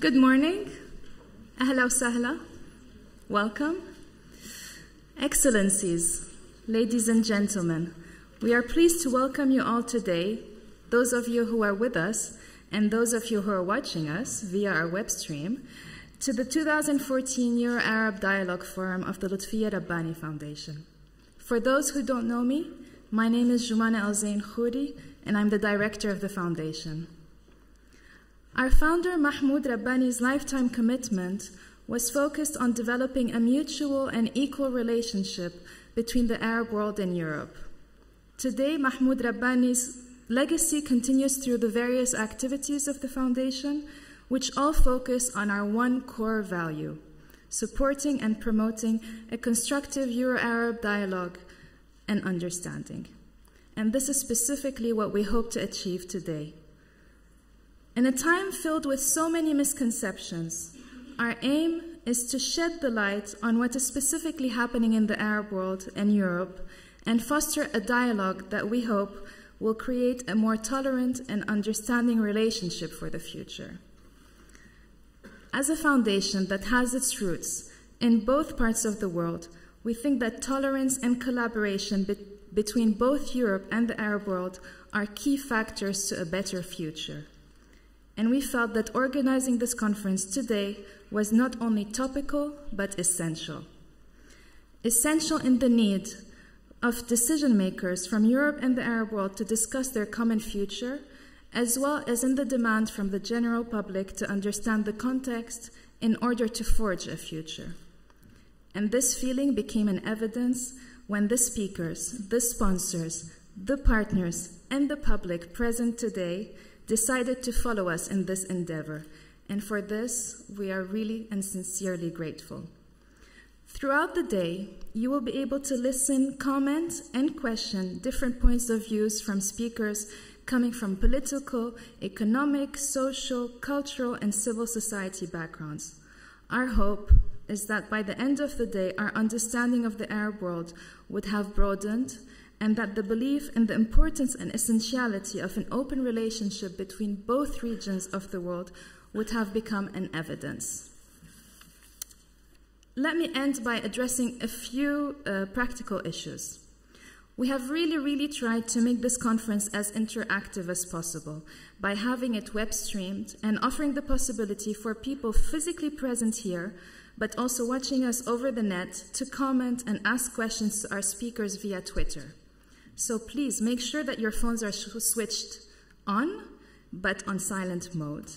Good morning. Ahla wa sahla. Welcome. Excellencies, ladies and gentlemen, we are pleased to welcome you all today, those of you who are with us and those of you who are watching us via our web stream, to the 2014 Euro-Arab Dialogue Forum of the Lutfia Rabbani Foundation. For those who don't know me, my name is Jumana Al-Zain and I'm the director of the foundation. Our founder, Mahmoud Rabbani's lifetime commitment was focused on developing a mutual and equal relationship between the Arab world and Europe. Today, Mahmoud Rabbani's legacy continues through the various activities of the foundation, which all focus on our one core value supporting and promoting a constructive Euro Arab dialogue and understanding. And this is specifically what we hope to achieve today. In a time filled with so many misconceptions, our aim is to shed the light on what is specifically happening in the Arab world and Europe and foster a dialogue that we hope will create a more tolerant and understanding relationship for the future. As a foundation that has its roots in both parts of the world, we think that tolerance and collaboration be between both Europe and the Arab world are key factors to a better future and we felt that organizing this conference today was not only topical, but essential. Essential in the need of decision makers from Europe and the Arab world to discuss their common future, as well as in the demand from the general public to understand the context in order to forge a future. And this feeling became an evidence when the speakers, the sponsors, the partners, and the public present today decided to follow us in this endeavor, and for this, we are really and sincerely grateful. Throughout the day, you will be able to listen, comment, and question different points of views from speakers coming from political, economic, social, cultural, and civil society backgrounds. Our hope is that by the end of the day, our understanding of the Arab world would have broadened and that the belief in the importance and essentiality of an open relationship between both regions of the world would have become an evidence. Let me end by addressing a few uh, practical issues. We have really, really tried to make this conference as interactive as possible by having it web streamed and offering the possibility for people physically present here, but also watching us over the net, to comment and ask questions to our speakers via Twitter. So please make sure that your phones are switched on, but on silent mode.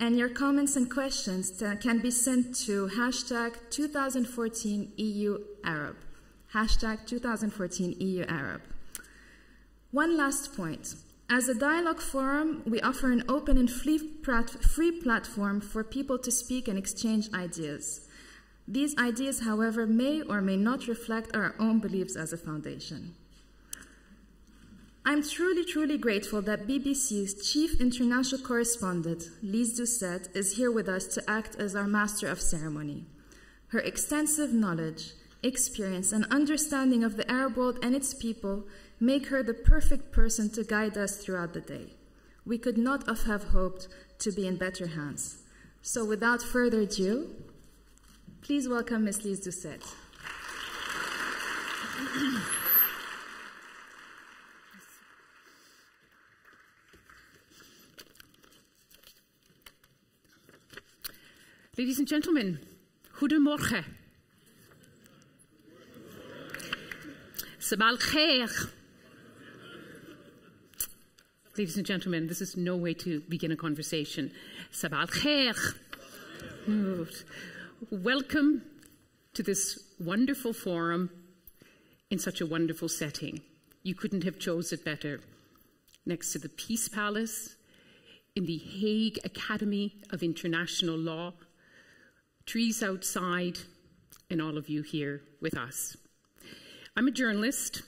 And your comments and questions can be sent to hashtag 2014 EU Arab. Hashtag 2014 EU Arab. One last point. As a dialogue forum, we offer an open and free, platform for people to speak and exchange ideas. These ideas, however, may or may not reflect our own beliefs as a foundation. I'm truly, truly grateful that BBC's chief international correspondent, Lyse Doucet, is here with us to act as our master of ceremony. Her extensive knowledge, experience, and understanding of the Arab world and its people make her the perfect person to guide us throughout the day. We could not have hoped to be in better hands. So without further ado, please welcome Ms. Lyse Doucet. Ladies and gentlemen, goedemorgen. Sabal. Ladies and gentlemen, this is no way to begin a conversation. Sabal khair. Welcome to this wonderful forum in such a wonderful setting. You couldn't have chose it better. Next to the Peace Palace, in the Hague Academy of International Law, trees outside, and all of you here with us. I'm a journalist,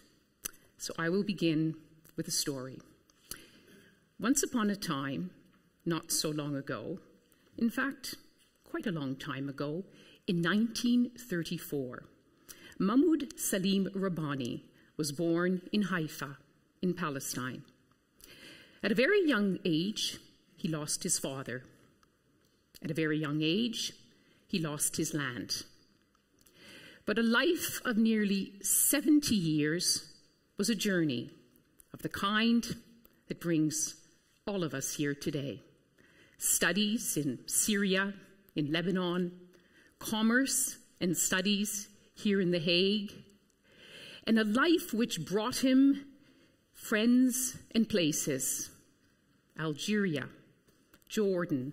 so I will begin with a story. Once upon a time, not so long ago, in fact, quite a long time ago, in 1934, Mahmoud Salim Rabbani was born in Haifa, in Palestine. At a very young age, he lost his father At a very young age, he lost his land. But a life of nearly 70 years was a journey of the kind that brings all of us here today. Studies in Syria, in Lebanon, commerce and studies here in The Hague, and a life which brought him friends and places Algeria, Jordan,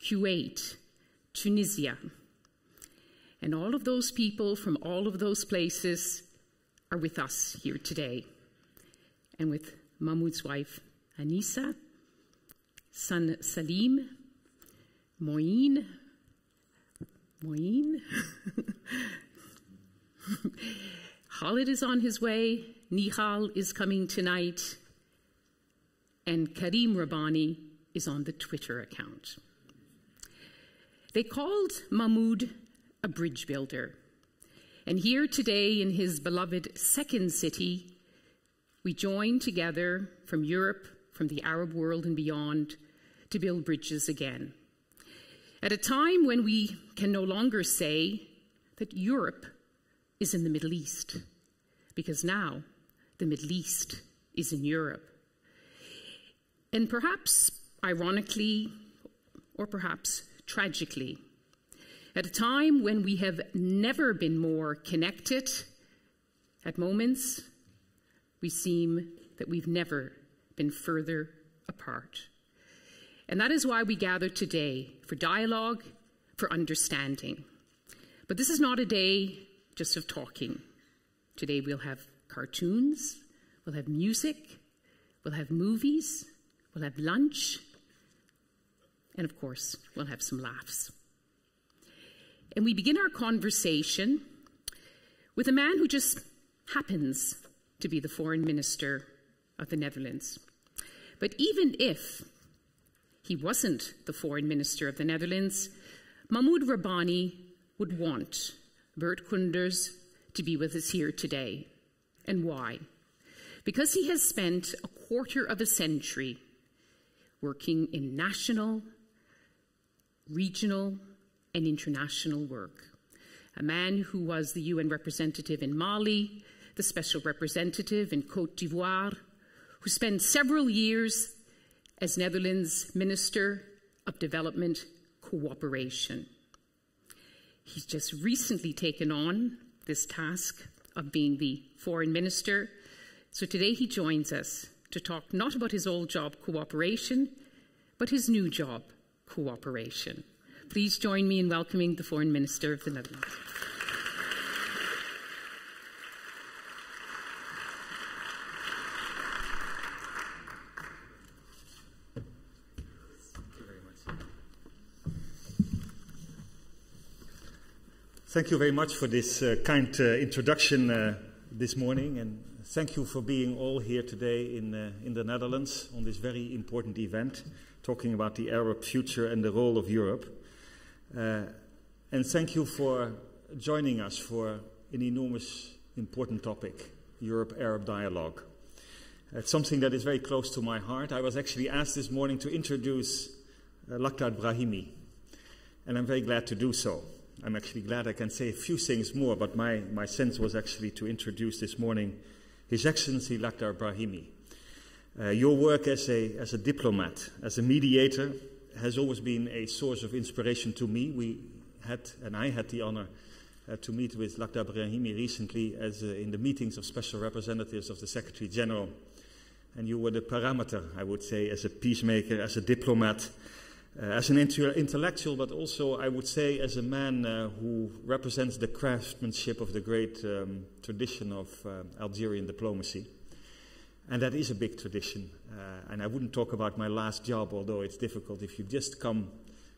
Kuwait, Tunisia. And all of those people from all of those places are with us here today. And with Mahmoud's wife, Anissa, son Salim, Moin, Moin. Khalid is on his way, Nihal is coming tonight, and Karim Rabbani is on the Twitter account. They called Mahmoud a bridge builder. And here today in his beloved second city, we join together from Europe, from the Arab world and beyond to build bridges again. At a time when we can no longer say that Europe is in the Middle East, because now the Middle East is in Europe. And perhaps ironically, or perhaps tragically. At a time when we have never been more connected, at moments we seem that we've never been further apart. And that is why we gather today for dialogue, for understanding. But this is not a day just of talking. Today we'll have cartoons, we'll have music, we'll have movies, we'll have lunch, and of course, we'll have some laughs. And we begin our conversation with a man who just happens to be the foreign minister of the Netherlands. But even if he wasn't the foreign minister of the Netherlands, Mahmoud Rabbani would want Bert Koenders to be with us here today. And why? Because he has spent a quarter of a century working in national regional and international work. A man who was the UN representative in Mali, the special representative in Cote d'Ivoire, who spent several years as Netherlands Minister of Development Cooperation. He's just recently taken on this task of being the foreign minister. So today he joins us to talk not about his old job, cooperation, but his new job, cooperation. Please join me in welcoming the Foreign Minister of the Netherlands. Thank you very much for this uh, kind uh, introduction uh, this morning, and thank you for being all here today in, uh, in the Netherlands on this very important event talking about the Arab future and the role of Europe. Uh, and thank you for joining us for an enormous important topic, Europe-Arab dialogue. It's something that is very close to my heart. I was actually asked this morning to introduce uh, Lakhdar Brahimi, and I'm very glad to do so. I'm actually glad I can say a few things more, but my, my sense was actually to introduce this morning His Excellency Lakhdar Brahimi. Uh, your work as a, as a diplomat, as a mediator, has always been a source of inspiration to me. We had, and I had the honor uh, to meet with Lakhdar Brahimi recently as, uh, in the meetings of special representatives of the Secretary General. And you were the parameter, I would say, as a peacemaker, as a diplomat, uh, as an intellectual, but also, I would say, as a man uh, who represents the craftsmanship of the great um, tradition of uh, Algerian diplomacy. And that is a big tradition. Uh, and I wouldn't talk about my last job, although it's difficult if you just come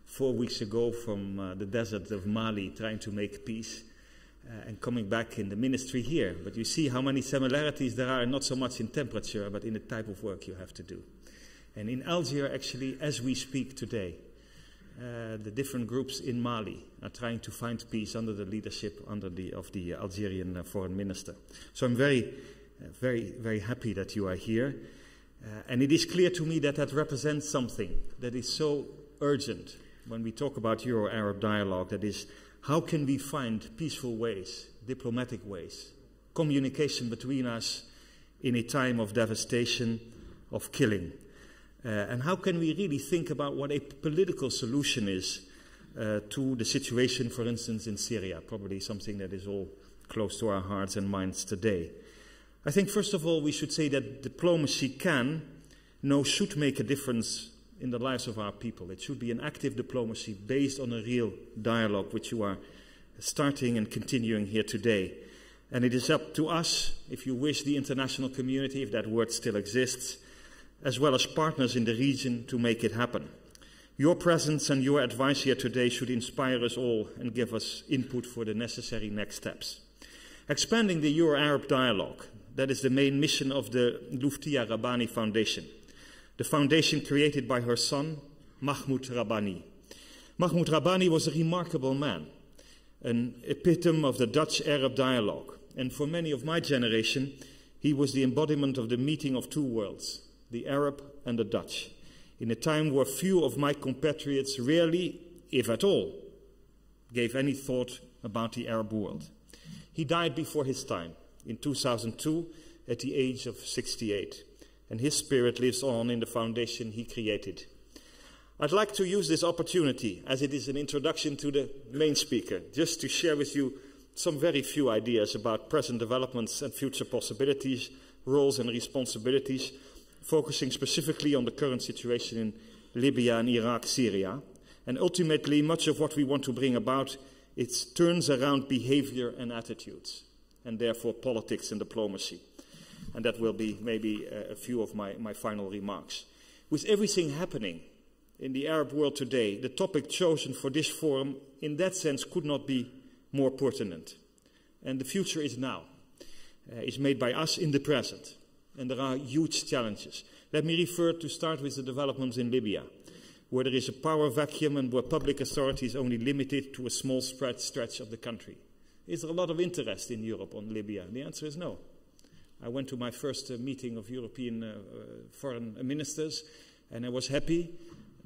four weeks ago from uh, the desert of Mali trying to make peace uh, and coming back in the ministry here. But you see how many similarities there are, not so much in temperature, but in the type of work you have to do. And in Algiers, actually, as we speak today, uh, the different groups in Mali are trying to find peace under the leadership under the, of the Algerian uh, foreign minister. So I'm very uh, very, very happy that you are here. Uh, and it is clear to me that that represents something that is so urgent when we talk about Euro Arab dialogue. That is, how can we find peaceful ways, diplomatic ways, communication between us in a time of devastation, of killing? Uh, and how can we really think about what a political solution is uh, to the situation, for instance, in Syria? Probably something that is all close to our hearts and minds today. I think, first of all, we should say that diplomacy can, no, should make a difference in the lives of our people. It should be an active diplomacy based on a real dialogue, which you are starting and continuing here today. And it is up to us, if you wish, the international community, if that word still exists, as well as partners in the region to make it happen. Your presence and your advice here today should inspire us all and give us input for the necessary next steps. Expanding the Euro Arab dialogue, that is the main mission of the Luftia Rabbani Foundation the foundation created by her son, Mahmoud Rabbani. Mahmoud Rabbani was a remarkable man, an epitome of the Dutch Arab dialogue. And for many of my generation, he was the embodiment of the meeting of two worlds, the Arab and the Dutch, in a time where few of my compatriots rarely, if at all, gave any thought about the Arab world. He died before his time in 2002 at the age of 68 and his spirit lives on in the foundation he created. I'd like to use this opportunity, as it is an introduction to the main speaker, just to share with you some very few ideas about present developments and future possibilities, roles and responsibilities, focusing specifically on the current situation in Libya and Iraq, Syria. And ultimately, much of what we want to bring about it turns around behavior and attitudes, and therefore politics and diplomacy and that will be maybe a, a few of my, my final remarks. With everything happening in the Arab world today, the topic chosen for this forum, in that sense, could not be more pertinent. And the future is now. Uh, is made by us in the present. And there are huge challenges. Let me refer to start with the developments in Libya, where there is a power vacuum and where public authority is only limited to a small spread stretch of the country. Is there a lot of interest in Europe on Libya? The answer is no. I went to my first uh, meeting of European uh, uh, foreign ministers, and I was happy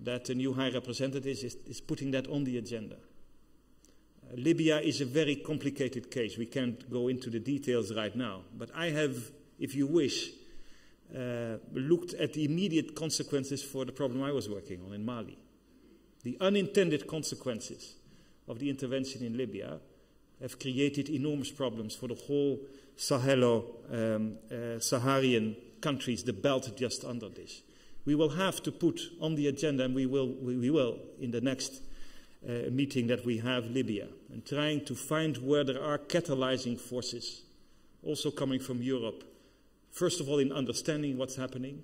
that the new High Representative is, is putting that on the agenda. Uh, Libya is a very complicated case. We can't go into the details right now. But I have, if you wish, uh, looked at the immediate consequences for the problem I was working on in Mali. The unintended consequences of the intervention in Libya have created enormous problems for the whole Sahelo um, uh, Saharian countries, the belt just under this. We will have to put on the agenda, and we will, we, we will in the next uh, meeting that we have, Libya, and trying to find where there are catalyzing forces, also coming from Europe. First of all, in understanding what's happening,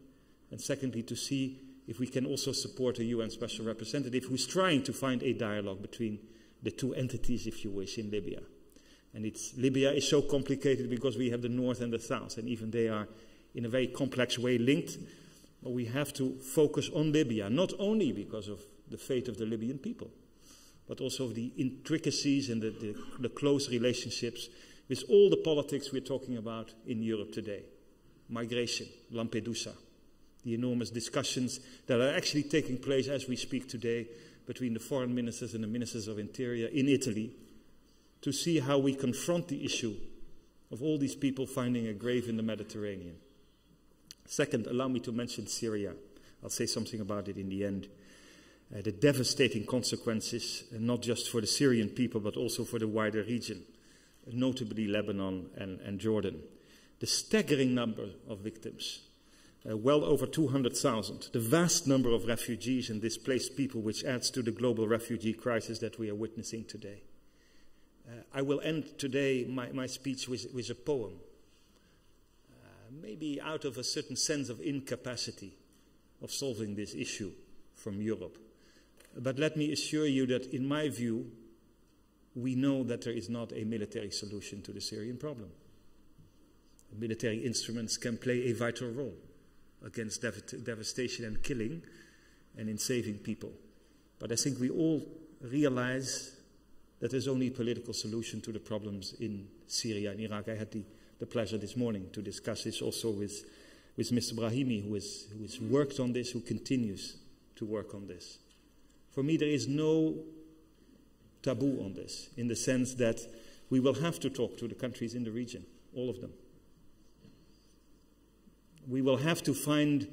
and secondly, to see if we can also support a UN special representative who's trying to find a dialogue between the two entities, if you wish, in Libya. And it's, Libya is so complicated because we have the north and the south, and even they are in a very complex way linked. But we have to focus on Libya, not only because of the fate of the Libyan people, but also of the intricacies and the, the, the close relationships with all the politics we're talking about in Europe today. Migration, Lampedusa, the enormous discussions that are actually taking place as we speak today between the foreign ministers and the ministers of interior in Italy to see how we confront the issue of all these people finding a grave in the Mediterranean. Second, allow me to mention Syria. I'll say something about it in the end. Uh, the devastating consequences, uh, not just for the Syrian people, but also for the wider region, notably Lebanon and, and Jordan. The staggering number of victims, uh, well over 200,000. The vast number of refugees and displaced people, which adds to the global refugee crisis that we are witnessing today. Uh, I will end today my, my speech with, with a poem, uh, maybe out of a certain sense of incapacity of solving this issue from Europe. But let me assure you that, in my view, we know that there is not a military solution to the Syrian problem. Military instruments can play a vital role against dev devastation and killing and in saving people. But I think we all realize that there's only a political solution to the problems in Syria and Iraq. I had the, the pleasure this morning to discuss this also with, with Mr. Brahimi, who, is, who has worked on this, who continues to work on this. For me, there is no taboo on this, in the sense that we will have to talk to the countries in the region, all of them. We will have to find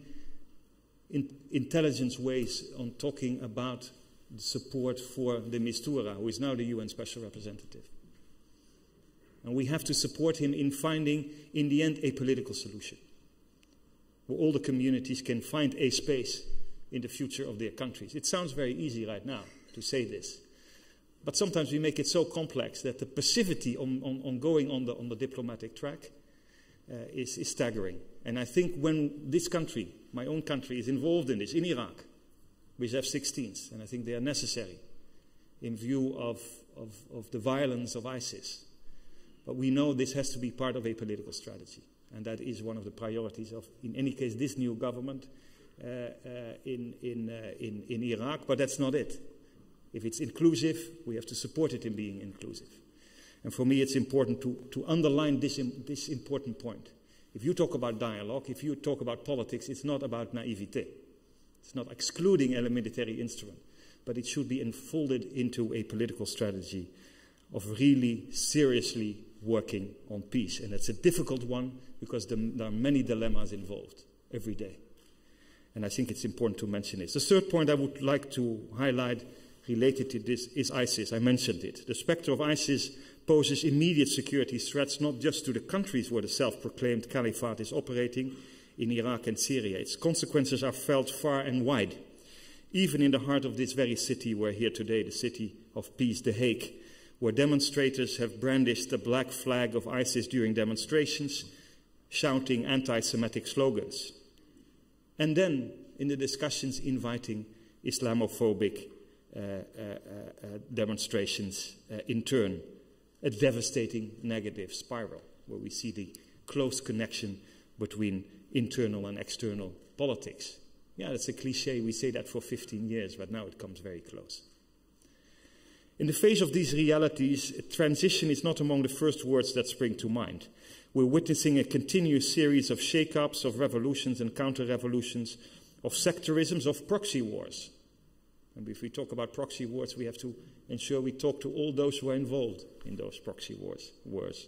in intelligence ways on talking about support for de Mistura, who is now the UN Special Representative. And we have to support him in finding, in the end, a political solution where all the communities can find a space in the future of their countries. It sounds very easy right now to say this. But sometimes we make it so complex that the passivity on, on, on going on the, on the diplomatic track uh, is, is staggering. And I think when this country, my own country, is involved in this, in Iraq, with F 16s, and I think they are necessary in view of, of, of the violence of ISIS. But we know this has to be part of a political strategy. And that is one of the priorities of, in any case, this new government uh, uh, in, in, uh, in, in Iraq. But that's not it. If it's inclusive, we have to support it in being inclusive. And for me, it's important to, to underline this, this important point. If you talk about dialogue, if you talk about politics, it's not about naivete. It's not excluding a military instrument, but it should be enfolded into a political strategy of really seriously working on peace. And it's a difficult one because the, there are many dilemmas involved every day. And I think it's important to mention this. The third point I would like to highlight related to this is ISIS. I mentioned it. The specter of ISIS poses immediate security threats not just to the countries where the self proclaimed caliphate is operating in Iraq and Syria. Its consequences are felt far and wide, even in the heart of this very city we're here today, the city of peace, The Hague, where demonstrators have brandished the black flag of ISIS during demonstrations, shouting anti Semitic slogans. And then, in the discussions, inviting Islamophobic uh, uh, uh, demonstrations in turn. A devastating negative spiral where we see the close connection between internal and external politics. Yeah, that's a cliche. We say that for 15 years, but now it comes very close. In the face of these realities, transition is not among the first words that spring to mind. We're witnessing a continuous series of shake-ups, of revolutions and counter-revolutions, of sectarisms, of proxy wars. And if we talk about proxy wars, we have to ensure we talk to all those who are involved in those proxy wars. wars.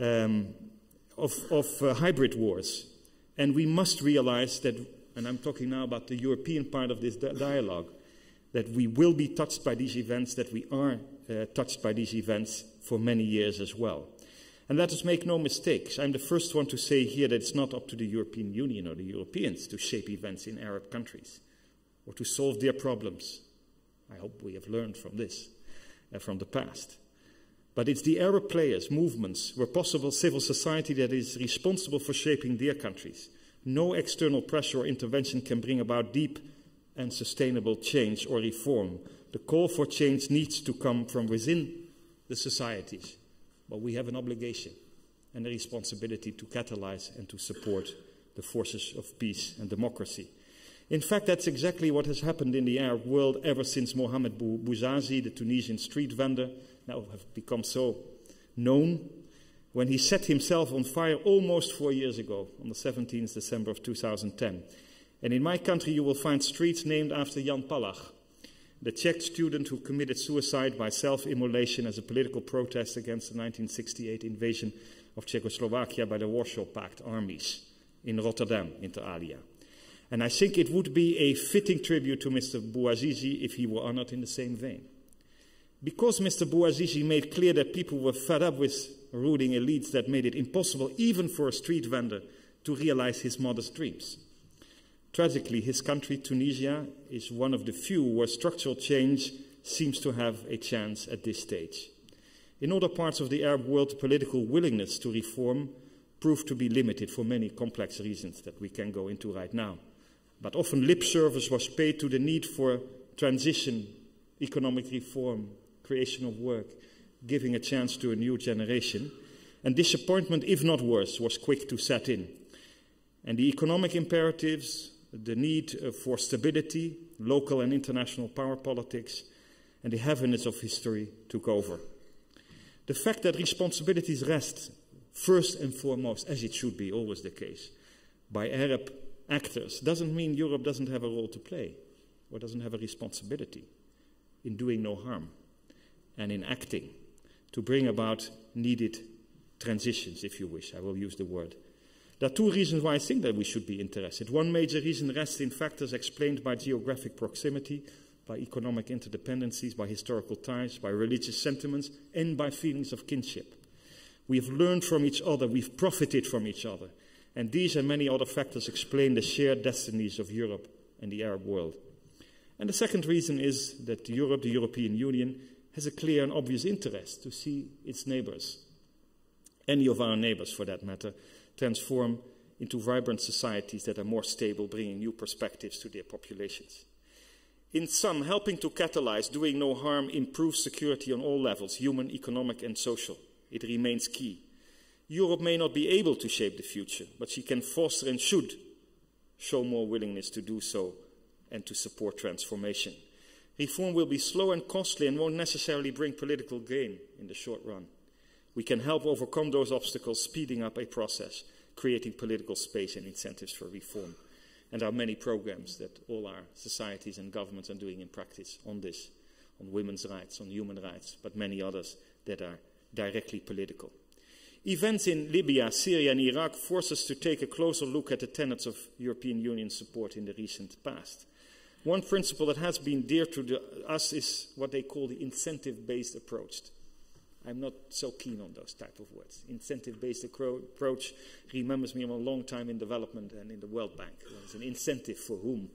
Um, of, of uh, hybrid wars. And we must realize that, and I'm talking now about the European part of this di dialogue, that we will be touched by these events, that we are uh, touched by these events for many years as well. And let us make no mistakes. I'm the first one to say here that it's not up to the European Union or the Europeans to shape events in Arab countries or to solve their problems. I hope we have learned from this, uh, from the past. But it's the Arab players, movements, where possible civil society that is responsible for shaping their countries. No external pressure or intervention can bring about deep and sustainable change or reform. The call for change needs to come from within the societies. But we have an obligation and a responsibility to catalyze and to support the forces of peace and democracy. In fact, that's exactly what has happened in the Arab world ever since Mohamed Bouazizi, the Tunisian street vendor, now have become so known, when he set himself on fire almost four years ago, on the 17th December of 2010. And in my country, you will find streets named after Jan Palach, the Czech student who committed suicide by self-immolation as a political protest against the 1968 invasion of Czechoslovakia by the Warsaw Pact armies in Rotterdam, inter alia. And I think it would be a fitting tribute to Mr. Bouazizi if he were honored in the same vein. Because Mr. Bouazizi made clear that people were fed up with ruling elites that made it impossible even for a street vendor to realize his modest dreams. Tragically, his country, Tunisia, is one of the few where structural change seems to have a chance at this stage. In other parts of the Arab world, political willingness to reform proved to be limited for many complex reasons that we can go into right now but often lip service was paid to the need for transition, economic reform, creation of work, giving a chance to a new generation. And disappointment, if not worse, was quick to set in. And the economic imperatives, the need uh, for stability, local and international power politics, and the heaviness of history took over. The fact that responsibilities rest first and foremost, as it should be always the case, by Arab actors doesn't mean Europe doesn't have a role to play. or doesn't have a responsibility in doing no harm and in acting to bring about needed transitions, if you wish. I will use the word. There are two reasons why I think that we should be interested. One major reason rests in factors explained by geographic proximity, by economic interdependencies, by historical ties, by religious sentiments, and by feelings of kinship. We have learned from each other, we've profited from each other, and these and many other factors explain the shared destinies of Europe and the Arab world. And the second reason is that Europe, the European Union, has a clear and obvious interest to see its neighbors, any of our neighbors for that matter, transform into vibrant societies that are more stable, bringing new perspectives to their populations. In sum, helping to catalyze doing no harm improves security on all levels human, economic, and social. It remains key. Europe may not be able to shape the future, but she can foster and should show more willingness to do so and to support transformation. Reform will be slow and costly and won't necessarily bring political gain in the short run. We can help overcome those obstacles, speeding up a process, creating political space and incentives for reform. And there are many programs that all our societies and governments are doing in practice on this, on women's rights, on human rights, but many others that are directly political. Events in Libya, Syria, and Iraq force us to take a closer look at the tenets of European Union support in the recent past. One principle that has been dear to the, us is what they call the incentive-based approach. I'm not so keen on those type of words. Incentive-based approach remembers me of a long time in development and in the World Bank. It's an incentive for whom?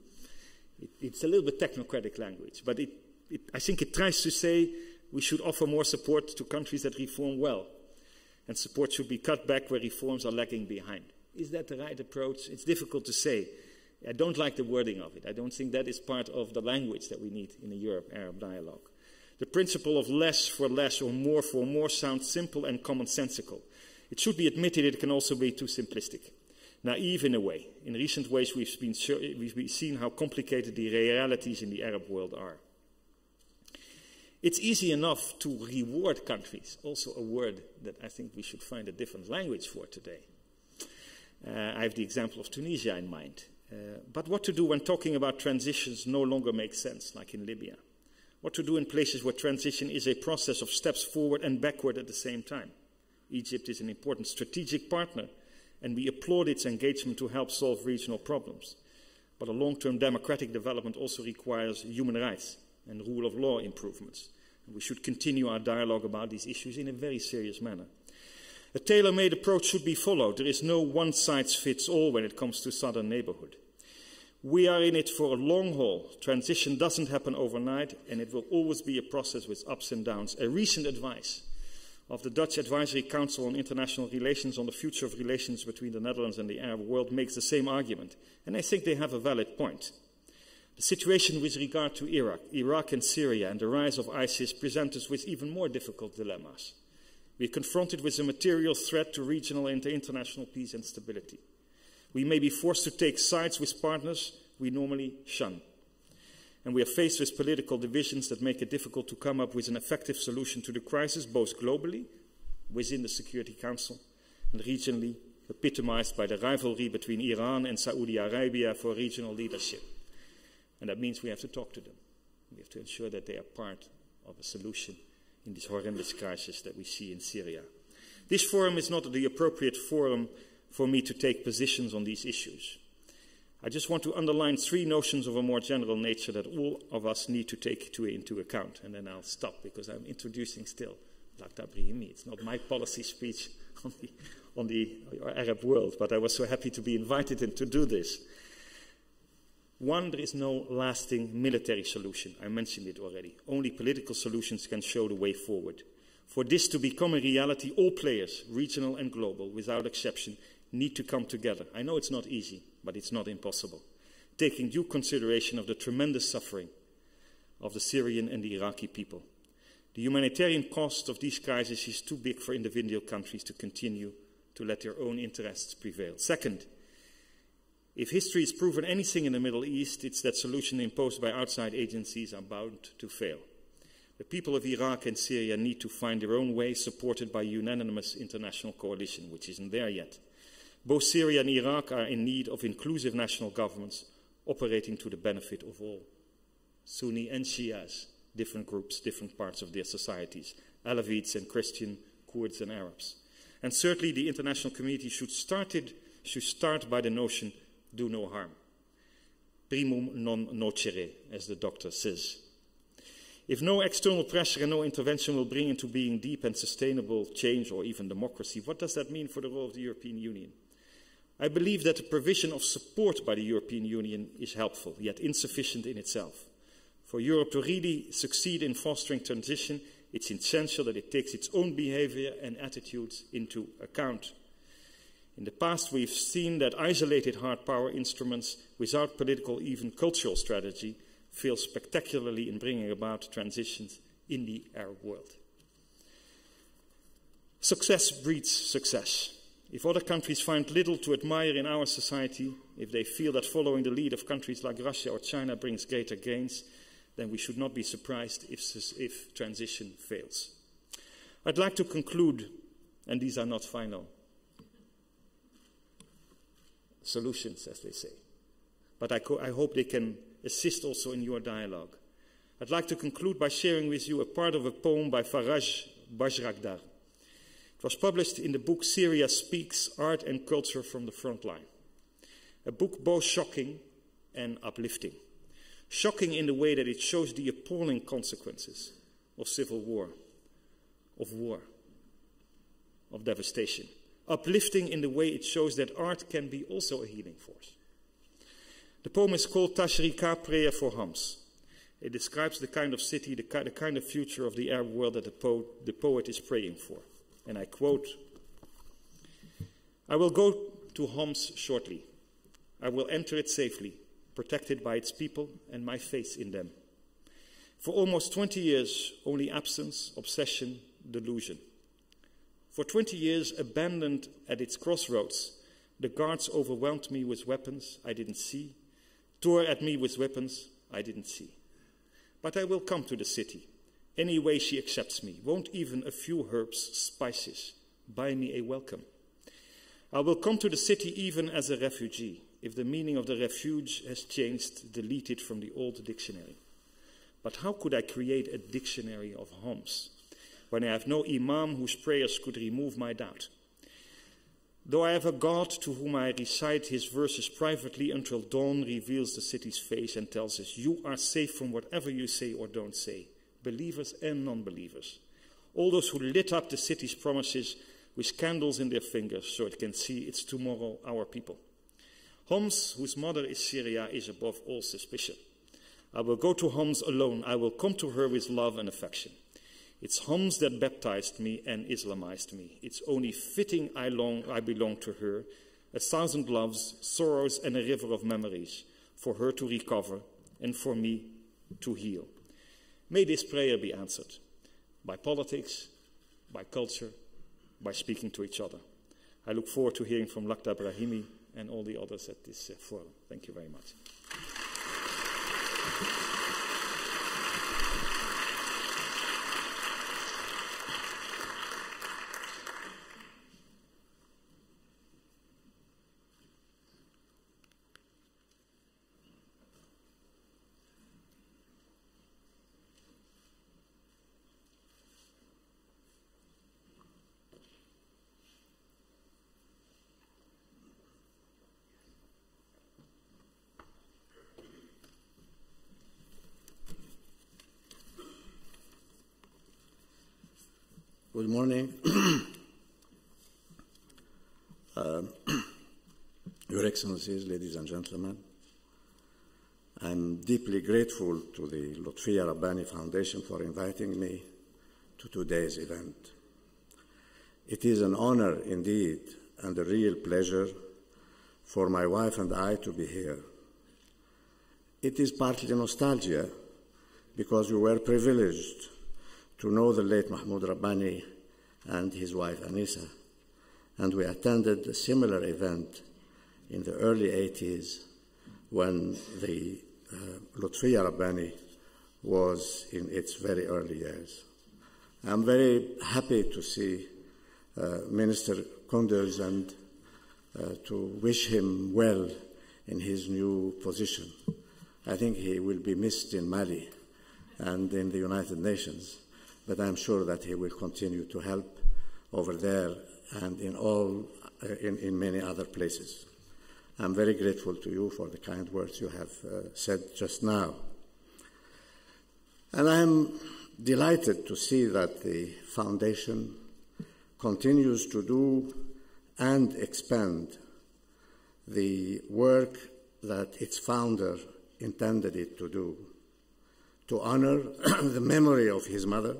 It, it's a little bit technocratic language, but it, it, I think it tries to say we should offer more support to countries that reform well, and support should be cut back where reforms are lagging behind. Is that the right approach? It's difficult to say. I don't like the wording of it. I don't think that is part of the language that we need in a Europe-Arab dialogue. The principle of less for less or more for more sounds simple and commonsensical. It should be admitted it can also be too simplistic, naive in a way. In recent ways, we've, been, we've seen how complicated the realities in the Arab world are. It's easy enough to reward countries, also a word that I think we should find a different language for today. Uh, I have the example of Tunisia in mind. Uh, but what to do when talking about transitions no longer makes sense, like in Libya? What to do in places where transition is a process of steps forward and backward at the same time? Egypt is an important strategic partner, and we applaud its engagement to help solve regional problems. But a long term democratic development also requires human rights and rule of law improvements. We should continue our dialogue about these issues in a very serious manner. A tailor made approach should be followed. There is no one size fits all when it comes to southern neighborhood. We are in it for a long haul. Transition doesn't happen overnight, and it will always be a process with ups and downs. A recent advice of the Dutch Advisory Council on International Relations on the future of relations between the Netherlands and the Arab world makes the same argument, and I think they have a valid point. The situation with regard to Iraq, Iraq and Syria, and the rise of ISIS present us with even more difficult dilemmas. We are confronted with a material threat to regional and international peace and stability we may be forced to take sides with partners we normally shun. And we are faced with political divisions that make it difficult to come up with an effective solution to the crisis, both globally, within the Security Council, and regionally, epitomized by the rivalry between Iran and Saudi Arabia for regional leadership. And that means we have to talk to them. We have to ensure that they are part of a solution in this horrendous crisis that we see in Syria. This forum is not the appropriate forum for me to take positions on these issues. I just want to underline three notions of a more general nature that all of us need to take to, into account, and then I'll stop because I'm introducing still Dr. Brahimi. It's not my policy speech on the, on the Arab world, but I was so happy to be invited in to do this. One, there is no lasting military solution. I mentioned it already. Only political solutions can show the way forward. For this to become a reality, all players, regional and global, without exception, need to come together. I know it's not easy, but it's not impossible. Taking due consideration of the tremendous suffering of the Syrian and the Iraqi people. The humanitarian cost of these crises is too big for individual countries to continue to let their own interests prevail. Second, if history has proven anything in the Middle East, it's that solutions imposed by outside agencies are bound to fail. The people of Iraq and Syria need to find their own way, supported by a unanimous international coalition, which isn't there yet. Both Syria and Iraq are in need of inclusive national governments operating to the benefit of all. Sunni and Shias, different groups, different parts of their societies, Alawites and Christian, Kurds and Arabs. And certainly the international community should start, should start by the notion do no harm. Primum non nocere, as the doctor says. If no external pressure and no intervention will bring into being deep and sustainable change or even democracy, what does that mean for the role of the European Union? I believe that the provision of support by the European Union is helpful, yet insufficient in itself. For Europe to really succeed in fostering transition, it's essential that it takes its own behavior and attitudes into account. In the past, we've seen that isolated hard power instruments without political, even cultural strategy, fail spectacularly in bringing about transitions in the Arab world. Success breeds success. If other countries find little to admire in our society, if they feel that following the lead of countries like Russia or China brings greater gains, then we should not be surprised if, if transition fails. I'd like to conclude, and these are not final solutions, as they say, but I, I hope they can assist also in your dialogue. I'd like to conclude by sharing with you a part of a poem by Faraj Bayrakdar. It was published in the book Syria Speaks Art and Culture from the Frontline, a book both shocking and uplifting. Shocking in the way that it shows the appalling consequences of civil war, of war, of devastation. Uplifting in the way it shows that art can be also a healing force. The poem is called Tashrika Prayer for Homs. It describes the kind of city, the, kind of future of the Arab world that the, po the poet is praying for. And I quote I will go to Homs shortly. I will enter it safely, protected by its people and my faith in them. For almost 20 years, only absence, obsession, delusion. For 20 years, abandoned at its crossroads, the guards overwhelmed me with weapons I didn't see tore at me with weapons I didn't see. But I will come to the city, any way she accepts me. Won't even a few herbs, spices, buy me a welcome. I will come to the city even as a refugee. If the meaning of the refuge has changed, delete it from the old dictionary. But how could I create a dictionary of Homs when I have no imam whose prayers could remove my doubt? Though I have a God to whom I recite his verses privately until dawn reveals the city's face and tells us, You are safe from whatever you say or don't say, believers and non believers. All those who lit up the city's promises with candles in their fingers so it can see its tomorrow, our people. Homs, whose mother is Syria, is above all suspicion. I will go to Homs alone. I will come to her with love and affection. It's Homs that baptized me and Islamized me. It's only fitting I, long, I belong to her. A thousand loves, sorrows, and a river of memories for her to recover and for me to heal. May this prayer be answered by politics, by culture, by speaking to each other. I look forward to hearing from Lakhdar Brahimi and all the others at this forum. Thank you very much. Morning. uh, Your Excellencies, ladies and gentlemen, I'm deeply grateful to the Lutfia Rabbani Foundation for inviting me to today's event. It is an honor indeed and a real pleasure for my wife and I to be here. It is partly nostalgia because we were privileged to know the late Mahmoud Rabbani and his wife Anisa, and we attended a similar event in the early 80s when the uh, Lutfia Rabbani was in its very early years. I'm very happy to see uh, Minister Koenders and uh, to wish him well in his new position. I think he will be missed in Mali and in the United Nations, but I'm sure that he will continue to help over there and in all uh, in, in many other places. I'm very grateful to you for the kind words you have uh, said just now. And I'm delighted to see that the foundation continues to do and expand the work that its founder intended it to do to honor the memory of his mother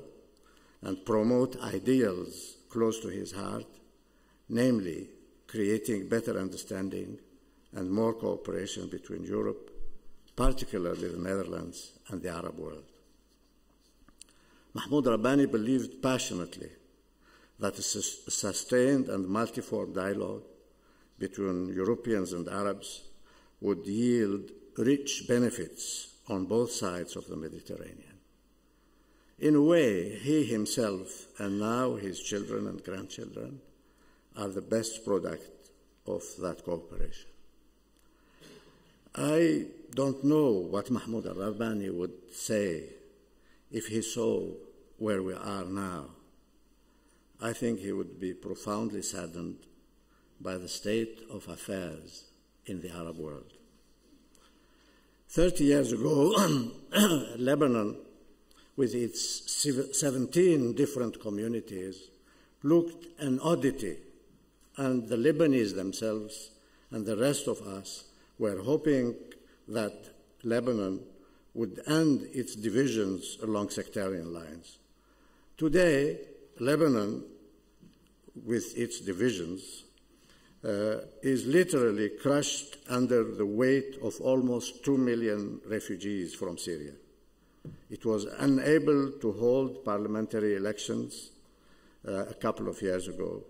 and promote ideals close to his heart, namely creating better understanding and more cooperation between Europe, particularly the Netherlands and the Arab world. Mahmoud Rabbani believed passionately that a sustained and multiform dialogue between Europeans and Arabs would yield rich benefits on both sides of the Mediterranean. In a way, he himself and now his children and grandchildren are the best product of that cooperation. I don't know what Mahmoud al-Rabbani would say if he saw where we are now. I think he would be profoundly saddened by the state of affairs in the Arab world. Thirty years ago, Lebanon, with its 17 different communities, looked an oddity, and the Lebanese themselves and the rest of us were hoping that Lebanon would end its divisions along sectarian lines. Today, Lebanon, with its divisions, uh, is literally crushed under the weight of almost 2 million refugees from Syria. It was unable to hold parliamentary elections uh, a couple of years ago,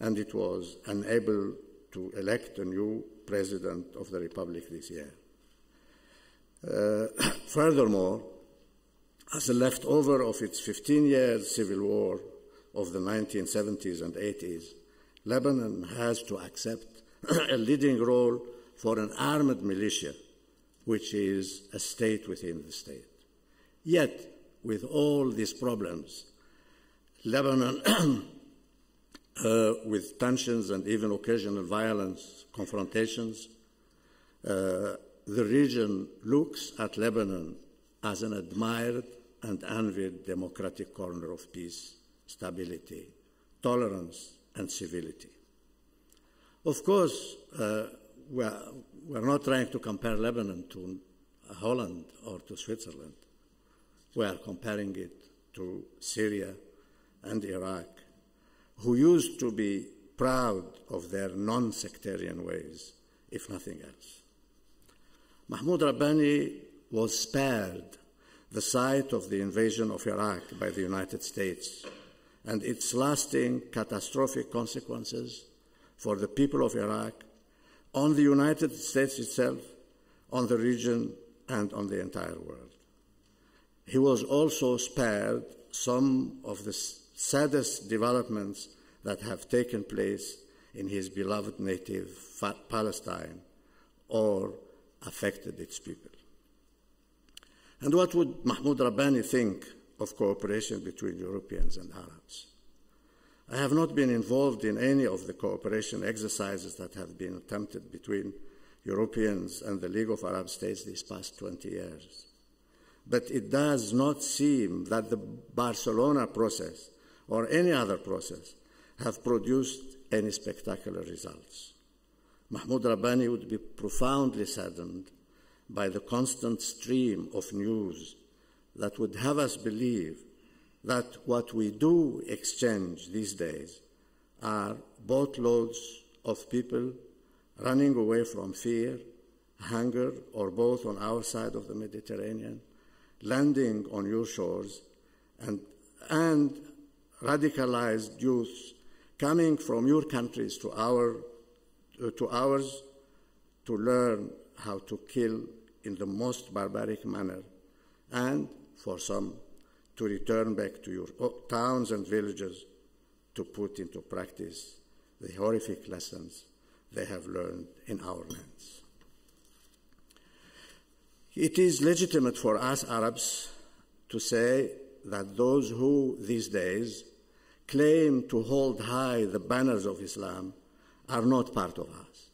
and it was unable to elect a new president of the republic this year. Uh, furthermore, as a leftover of its 15 years civil war of the 1970s and 80s, Lebanon has to accept a leading role for an armed militia, which is a state within the state. Yet, with all these problems, Lebanon, uh, with tensions and even occasional violence, confrontations, uh, the region looks at Lebanon as an admired and envied democratic corner of peace, stability, tolerance, and civility. Of course, uh, we're, we're not trying to compare Lebanon to Holland or to Switzerland. We are comparing it to Syria and Iraq, who used to be proud of their non sectarian ways, if nothing else. Mahmoud Rabbani was spared the sight of the invasion of Iraq by the United States and its lasting catastrophic consequences for the people of Iraq, on the United States itself, on the region, and on the entire world. He was also spared some of the saddest developments that have taken place in his beloved native Palestine or affected its people. And what would Mahmoud Rabbani think of cooperation between Europeans and Arabs? I have not been involved in any of the cooperation exercises that have been attempted between Europeans and the League of Arab States these past 20 years. But it does not seem that the Barcelona process or any other process have produced any spectacular results. Mahmoud Rabbani would be profoundly saddened by the constant stream of news that would have us believe that what we do exchange these days are boatloads of people running away from fear, hunger, or both on our side of the Mediterranean, landing on your shores, and, and radicalized youth coming from your countries to our uh, to ours to learn how to kill in the most barbaric manner, and for some to return back to your towns and villages to put into practice the horrific lessons they have learned in our lands. It is legitimate for us Arabs to say that those who these days claim to hold high the banners of Islam are not part of us.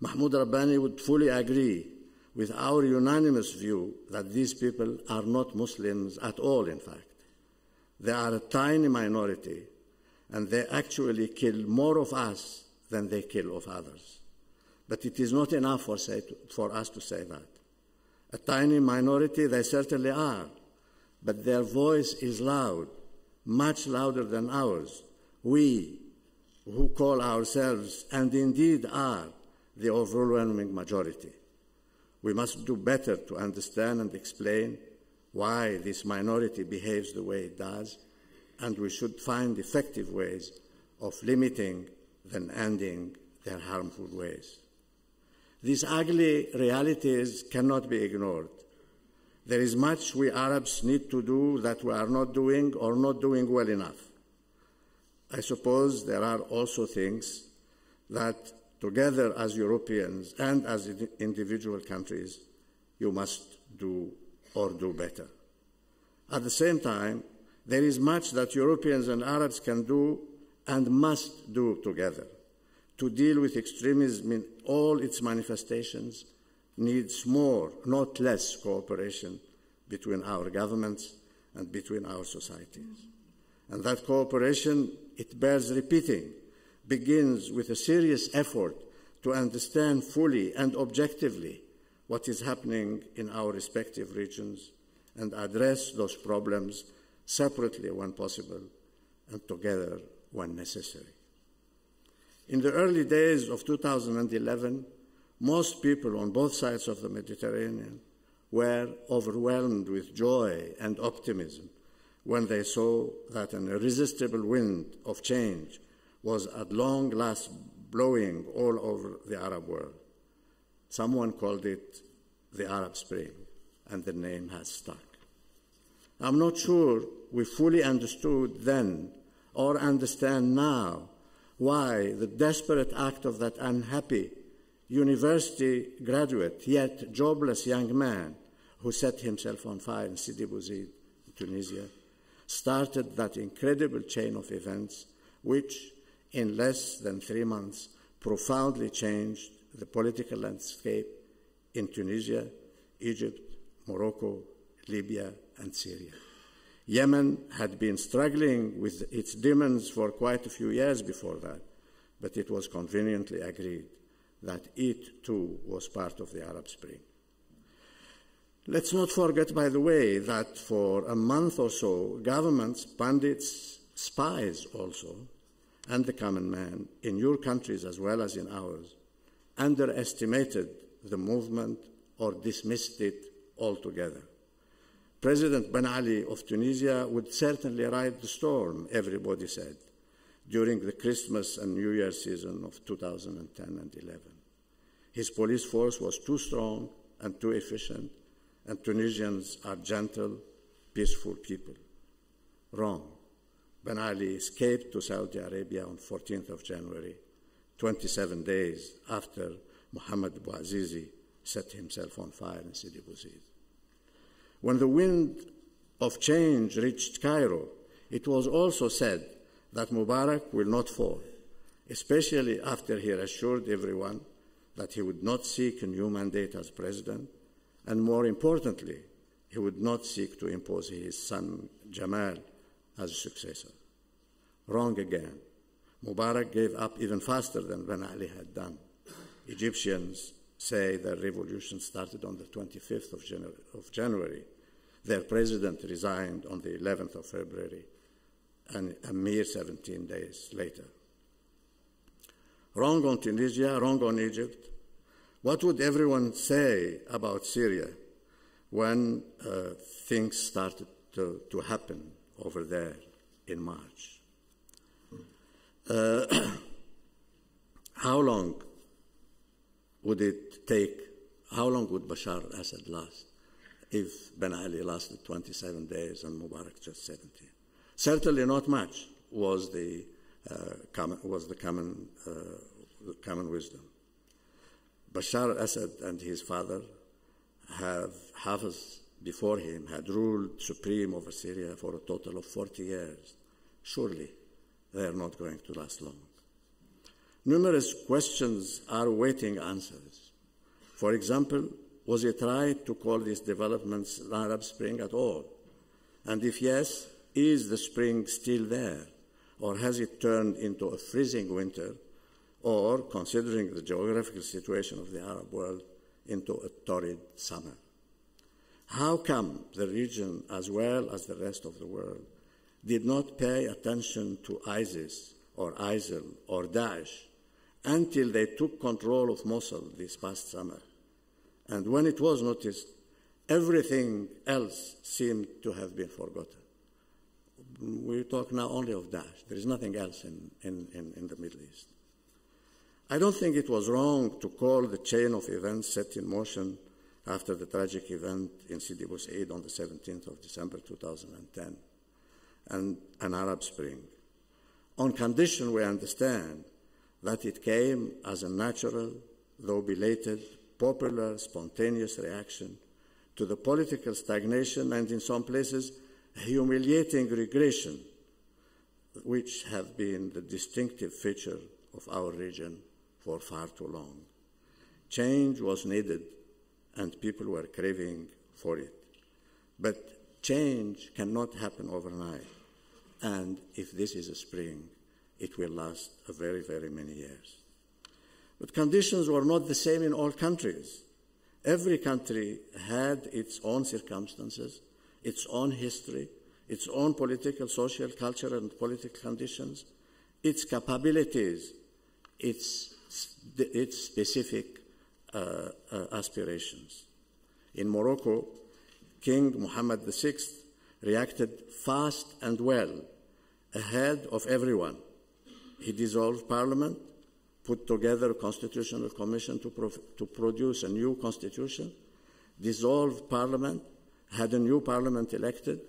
Mahmoud Rabbani would fully agree with our unanimous view that these people are not Muslims at all, in fact. They are a tiny minority, and they actually kill more of us than they kill of others. But it is not enough for, to, for us to say that. A tiny minority, they certainly are, but their voice is loud, much louder than ours. We, who call ourselves, and indeed are, the overwhelming majority. We must do better to understand and explain why this minority behaves the way it does, and we should find effective ways of limiting than ending their harmful ways. These ugly realities cannot be ignored. There is much we Arabs need to do that we are not doing or not doing well enough. I suppose there are also things that together as Europeans and as individual countries, you must do or do better. At the same time, there is much that Europeans and Arabs can do and must do together. To deal with extremism in all its manifestations needs more, not less, cooperation between our governments and between our societies. And that cooperation, it bears repeating, begins with a serious effort to understand fully and objectively what is happening in our respective regions and address those problems separately when possible and together when necessary. In the early days of 2011, most people on both sides of the Mediterranean were overwhelmed with joy and optimism when they saw that an irresistible wind of change was at long last blowing all over the Arab world. Someone called it the Arab Spring, and the name has stuck. I'm not sure we fully understood then or understand now why the desperate act of that unhappy university graduate, yet jobless young man who set himself on fire in Sidi Bouzid, Tunisia, started that incredible chain of events which, in less than three months, profoundly changed the political landscape in Tunisia, Egypt, Morocco, Libya, and Syria. Yemen had been struggling with its demons for quite a few years before that, but it was conveniently agreed that it too was part of the Arab Spring. Let's not forget, by the way, that for a month or so, governments, bandits, spies also, and the common man in your countries as well as in ours underestimated the movement or dismissed it altogether. President Ben Ali of Tunisia would certainly ride the storm, everybody said, during the Christmas and New Year season of 2010 and 11. His police force was too strong and too efficient, and Tunisians are gentle, peaceful people. Wrong. Ben Ali escaped to Saudi Arabia on 14th of January, 27 days after Mohammed Bouazizi set himself on fire in Sidi Bouzid. When the wind of change reached Cairo, it was also said that Mubarak will not fall, especially after he assured everyone that he would not seek a new mandate as president, and more importantly, he would not seek to impose his son Jamal as a successor. Wrong again. Mubarak gave up even faster than Ben Ali had done. Egyptians say the revolution started on the 25th of, January. Their president resigned on the 11th of February, and a mere 17 days later. Wrong on Tunisia, wrong on Egypt. What would everyone say about Syria when uh, things started to, to happen over there in March. Uh, how long would it take, how long would Bashar al-Assad last if Ben Ali lasted 27 days and Mubarak just 17? Certainly not much was the, uh, common, was the common, uh, common wisdom. Bashar al-Assad and his father have Hafiz before him had ruled supreme over Syria for a total of 40 years. Surely they are not going to last long. Numerous questions are waiting answers. For example, was it right to call these developments Arab Spring at all? And if yes, is the spring still there? Or has it turned into a freezing winter? Or, considering the geographical situation of the Arab world, into a torrid summer? How come the region, as well as the rest of the world, did not pay attention to ISIS or ISIL or Daesh until they took control of Mosul this past summer? And when it was noticed, everything else seemed to have been forgotten. We talk now only of Daesh. There is nothing else in, in, in, in the Middle East. I don't think it was wrong to call the chain of events set in motion after the tragic event in Sidi Bouzid on the 17th of December 2010 and an Arab Spring, on condition we understand that it came as a natural, though belated, popular, spontaneous reaction to the political stagnation and, in some places, humiliating regression, which have been the distinctive feature of our region for far too long. Change was needed, and people were craving for it. But change cannot happen overnight. And if this is a spring, it will last a very, very many years. But conditions were not the same in all countries. Every country had its own circumstances, its own history, its own political, social, cultural, and political conditions, its capabilities, its, its specific uh, uh, aspirations. In Morocco, King Mohammed VI reacted fast and well, ahead of everyone. He dissolved parliament, put together a constitutional commission to, to produce a new constitution, dissolved parliament, had a new parliament elected,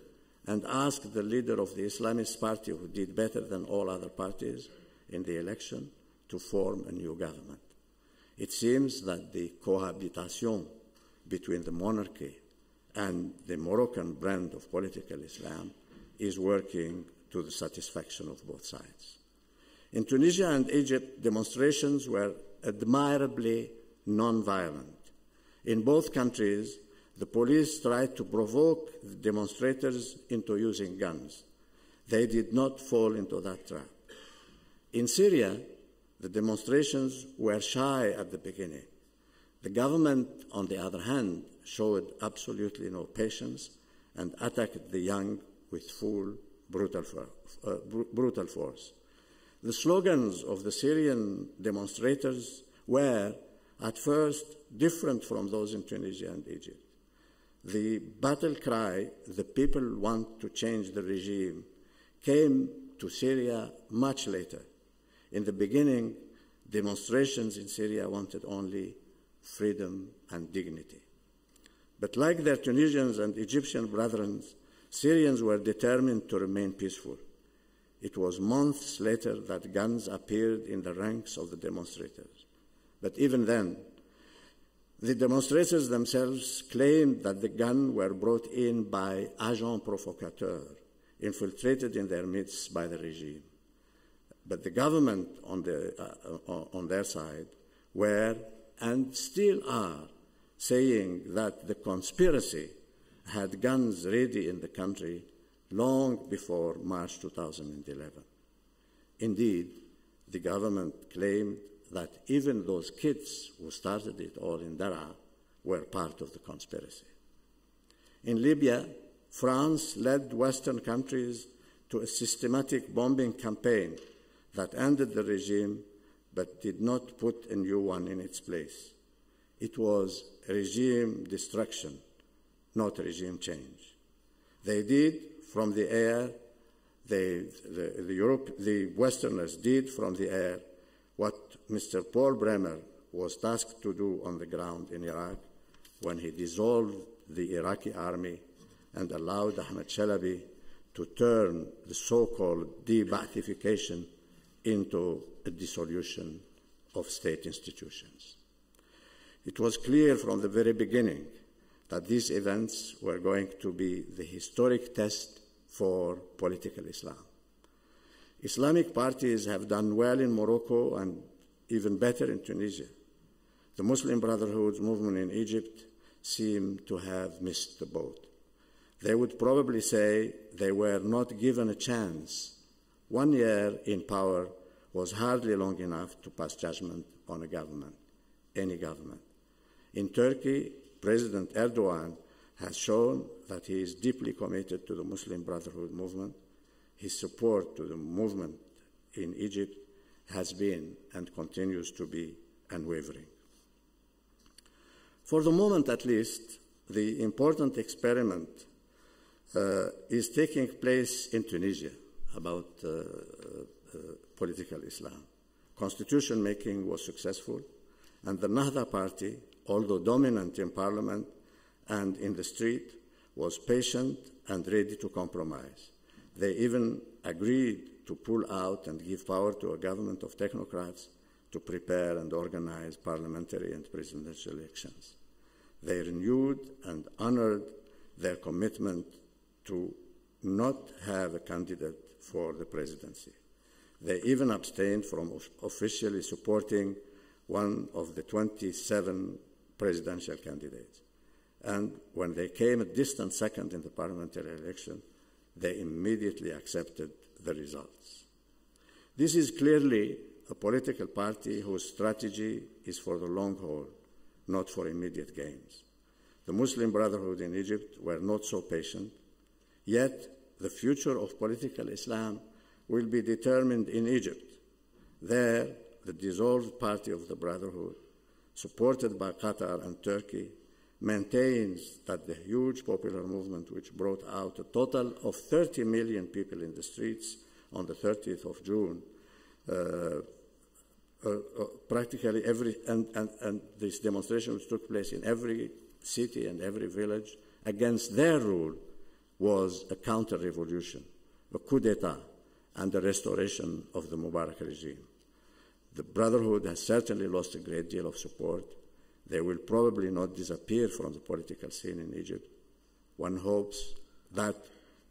and asked the leader of the Islamist party, who did better than all other parties in the election, to form a new government. It seems that the cohabitation between the monarchy and the Moroccan brand of political Islam is working to the satisfaction of both sides. In Tunisia and Egypt, demonstrations were admirably non-violent. In both countries, the police tried to provoke the demonstrators into using guns. They did not fall into that trap. In Syria, the demonstrations were shy at the beginning. The government, on the other hand, showed absolutely no patience and attacked the young with full brutal, uh, brutal force. The slogans of the Syrian demonstrators were, at first, different from those in Tunisia and Egypt. The battle cry, the people want to change the regime, came to Syria much later. In the beginning, demonstrations in Syria wanted only freedom and dignity. But like their Tunisians and Egyptian brethren, Syrians were determined to remain peaceful. It was months later that guns appeared in the ranks of the demonstrators. But even then, the demonstrators themselves claimed that the guns were brought in by agents provocateurs, infiltrated in their midst by the regime. But the government on, the, uh, on their side were and still are saying that the conspiracy had guns ready in the country long before March 2011. Indeed, the government claimed that even those kids who started it all in Daraa were part of the conspiracy. In Libya, France led Western countries to a systematic bombing campaign that ended the regime but did not put a new one in its place. It was regime destruction, not regime change. They did from the air, they, the, the, Europe, the Westerners did from the air what Mr. Paul Bremer was tasked to do on the ground in Iraq when he dissolved the Iraqi army and allowed Ahmed Chalabi to turn the so-called de-Ba'athification into a dissolution of state institutions. It was clear from the very beginning that these events were going to be the historic test for political Islam. Islamic parties have done well in Morocco and even better in Tunisia. The Muslim Brotherhood's movement in Egypt seem to have missed the boat. They would probably say they were not given a chance. One year in power was hardly long enough to pass judgment on a government, any government. In Turkey, President Erdogan has shown that he is deeply committed to the Muslim Brotherhood movement. His support to the movement in Egypt has been and continues to be unwavering. For the moment, at least, the important experiment uh, is taking place in Tunisia about uh, uh, political Islam. Constitution making was successful, and the Nahda party, although dominant in parliament and in the street, was patient and ready to compromise. They even agreed to pull out and give power to a government of technocrats to prepare and organize parliamentary and presidential elections. They renewed and honored their commitment to not have a candidate for the presidency. They even abstained from officially supporting one of the 27 presidential candidates. And when they came a distant second in the parliamentary election, they immediately accepted the results. This is clearly a political party whose strategy is for the long haul, not for immediate gains. The Muslim Brotherhood in Egypt were not so patient, yet the future of political Islam will be determined in Egypt. There, the dissolved party of the Brotherhood, supported by Qatar and Turkey, maintains that the huge popular movement which brought out a total of 30 million people in the streets on the 30th of June, uh, uh, uh, practically every, and, and, and this demonstration which took place in every city and every village against their rule was a counter-revolution, a coup d'etat, and the restoration of the Mubarak regime. The Brotherhood has certainly lost a great deal of support. They will probably not disappear from the political scene in Egypt. One hopes that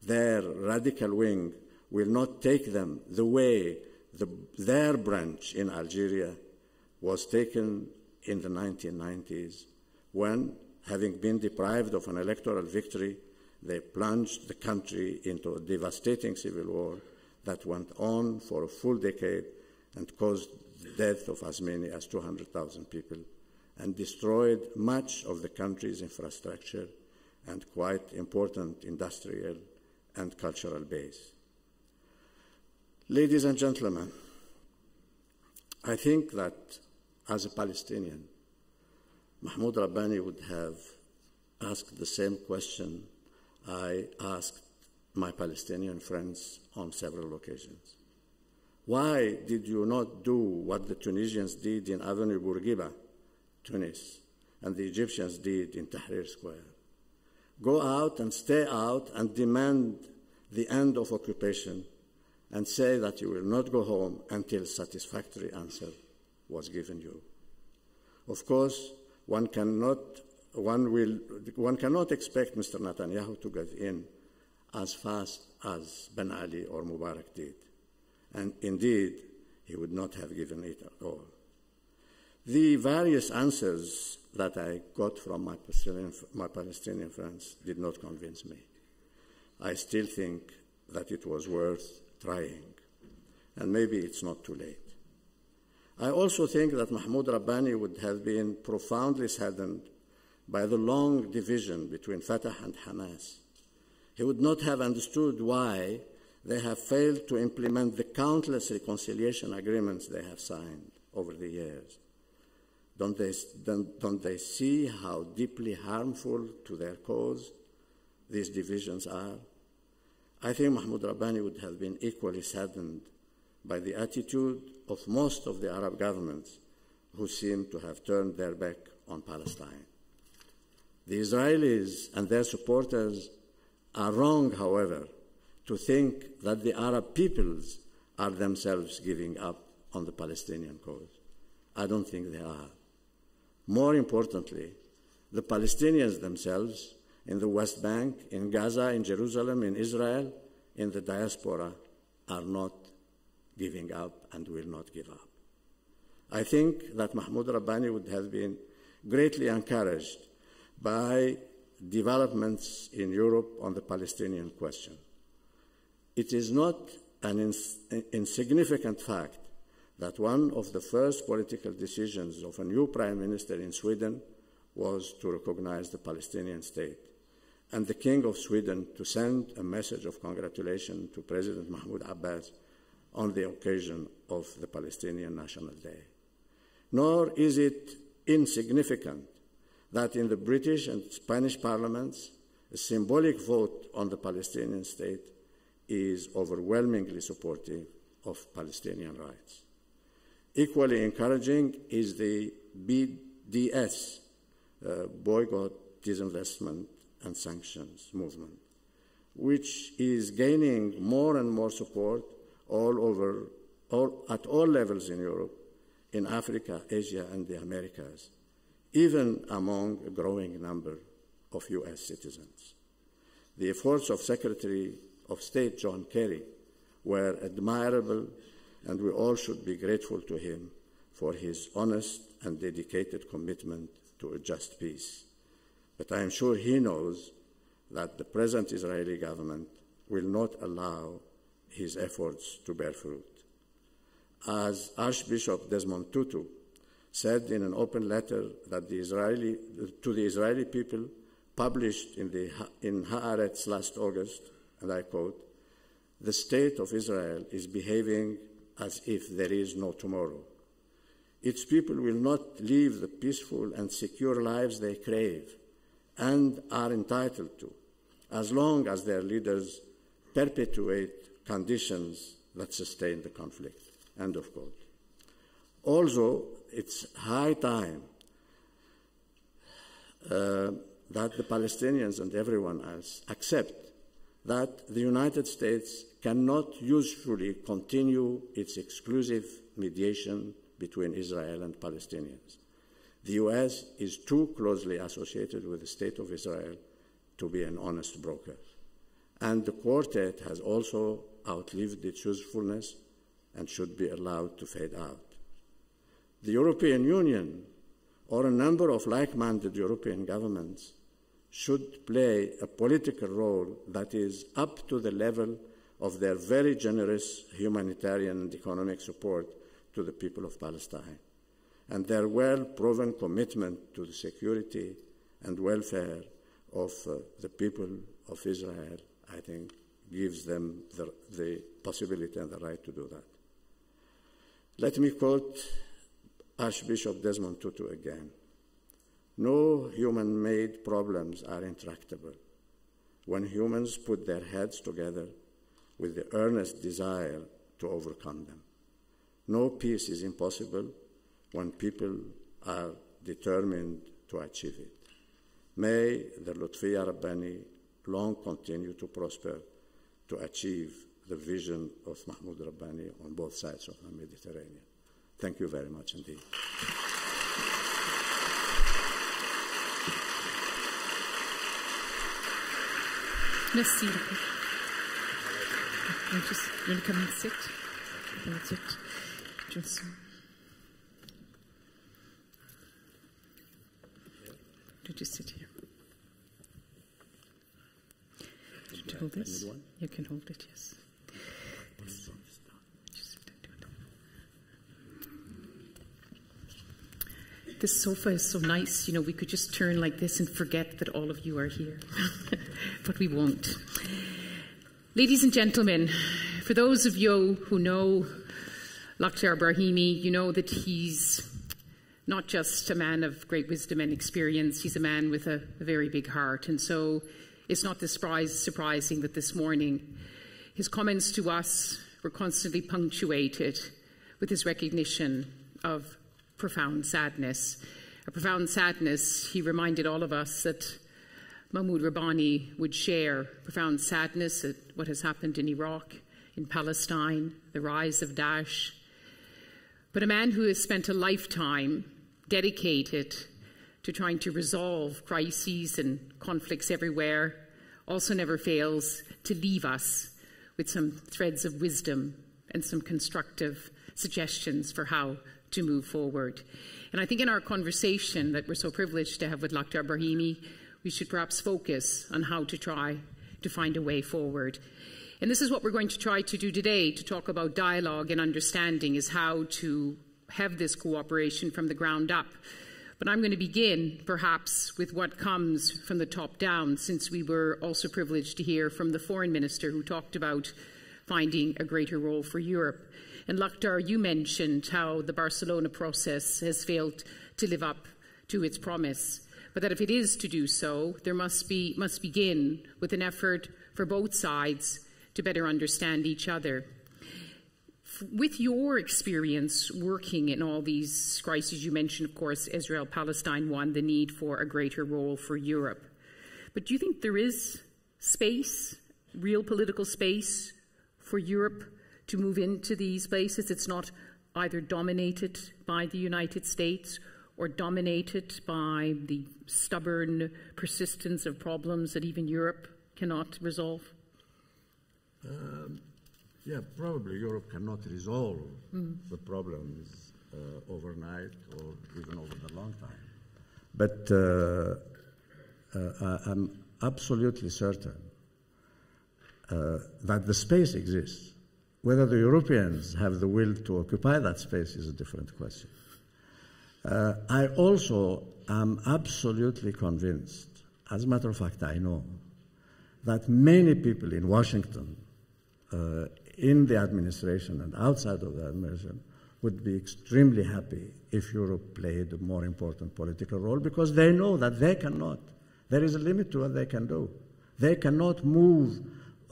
their radical wing will not take them the way the, their branch in Algeria was taken in the 1990s when, having been deprived of an electoral victory, they plunged the country into a devastating civil war that went on for a full decade and caused the death of as many as 200,000 people and destroyed much of the country's infrastructure and quite important industrial and cultural base. Ladies and gentlemen, I think that as a Palestinian, Mahmoud Rabbani would have asked the same question I asked my Palestinian friends on several occasions. Why did you not do what the Tunisians did in Avenue Bourguiba, Tunis, and the Egyptians did in Tahrir Square? Go out and stay out and demand the end of occupation and say that you will not go home until satisfactory answer was given you. Of course, one cannot, one will, one cannot expect Mr. Netanyahu to get in as fast as Ben Ali or Mubarak did. And indeed, he would not have given it at all. The various answers that I got from my Palestinian, my Palestinian friends did not convince me. I still think that it was worth trying, and maybe it's not too late. I also think that Mahmoud Rabbani would have been profoundly saddened by the long division between Fatah and Hamas he would not have understood why they have failed to implement the countless reconciliation agreements they have signed over the years. Don't they, don't, don't they see how deeply harmful to their cause these divisions are? I think Mahmoud Rabbani would have been equally saddened by the attitude of most of the Arab governments who seem to have turned their back on Palestine. The Israelis and their supporters are wrong, however, to think that the Arab peoples are themselves giving up on the Palestinian cause. I don't think they are. More importantly, the Palestinians themselves in the West Bank, in Gaza, in Jerusalem, in Israel, in the diaspora are not giving up and will not give up. I think that Mahmoud Rabbani would have been greatly encouraged by developments in Europe on the Palestinian question. It is not an ins insignificant fact that one of the first political decisions of a new prime minister in Sweden was to recognize the Palestinian state, and the King of Sweden to send a message of congratulation to President Mahmoud Abbas on the occasion of the Palestinian National Day. Nor is it insignificant that in the British and Spanish parliaments, a symbolic vote on the Palestinian state is overwhelmingly supportive of Palestinian rights. Equally encouraging is the BDS, uh, Boycott, Disinvestment and Sanctions movement, which is gaining more and more support all over, all, at all levels in Europe, in Africa, Asia, and the Americas, even among a growing number of U.S. citizens. The efforts of Secretary of State John Kerry were admirable, and we all should be grateful to him for his honest and dedicated commitment to a just peace. But I am sure he knows that the present Israeli government will not allow his efforts to bear fruit. As Archbishop Desmond Tutu said in an open letter that the Israeli, to the Israeli people published in, the, in Haaretz last August, and I quote, the state of Israel is behaving as if there is no tomorrow. Its people will not live the peaceful and secure lives they crave and are entitled to, as long as their leaders perpetuate conditions that sustain the conflict. End of quote. Also, it's high time uh, that the Palestinians and everyone else accept that the United States cannot usefully continue its exclusive mediation between Israel and Palestinians. The U.S. is too closely associated with the State of Israel to be an honest broker. And the quartet has also outlived its usefulness and should be allowed to fade out. The European Union or a number of like minded European governments should play a political role that is up to the level of their very generous humanitarian and economic support to the people of Palestine and their well proven commitment to the security and welfare of uh, the people of Israel, I think, gives them the, the possibility and the right to do that. Let me quote Archbishop Desmond Tutu again. No human made problems are intractable. When humans put their heads together with the earnest desire to overcome them, no peace is impossible when people are determined to achieve it. May the Lutfia Rabbani long continue to prosper to achieve the vision of Mahmoud Rabbani on both sides of the Mediterranean. Thank you very much indeed. Merci. You just you want to come and sit? Come and sit. Just. You just sit here. Should hold this? You can hold it, yes. This sofa is so nice, you know, we could just turn like this and forget that all of you are here. but we won't. Ladies and gentlemen, for those of you who know Lakhdar Brahimi, you know that he's not just a man of great wisdom and experience, he's a man with a, a very big heart. And so it's not surprise, surprising that this morning his comments to us were constantly punctuated with his recognition of profound sadness. A profound sadness, he reminded all of us that Mahmoud Rabbani would share profound sadness at what has happened in Iraq, in Palestine, the rise of Daesh. But a man who has spent a lifetime dedicated to trying to resolve crises and conflicts everywhere also never fails to leave us with some threads of wisdom and some constructive suggestions for how to move forward. And I think in our conversation that we're so privileged to have with Lakhdar Brahimi, we should perhaps focus on how to try to find a way forward. And this is what we're going to try to do today to talk about dialogue and understanding is how to have this cooperation from the ground up. But I'm going to begin perhaps with what comes from the top down, since we were also privileged to hear from the foreign minister who talked about finding a greater role for Europe. And Lakhdar, you mentioned how the Barcelona process has failed to live up to its promise, but that if it is to do so, there must be must begin with an effort for both sides to better understand each other. With your experience working in all these crises, you mentioned, of course, Israel Palestine one, the need for a greater role for Europe. But do you think there is space, real political space, for Europe to move into these places? It's not either dominated by the United States or dominated by the stubborn persistence of problems that even Europe cannot resolve? Um, yeah, probably Europe cannot resolve mm. the problems uh, overnight or even over the long time. But uh, uh, I'm absolutely certain uh, that the space exists. Whether the Europeans have the will to occupy that space is a different question. Uh, I also am absolutely convinced, as a matter of fact, I know, that many people in Washington uh, in the administration and outside of the administration would be extremely happy if Europe played a more important political role because they know that they cannot. There is a limit to what they can do. They cannot move,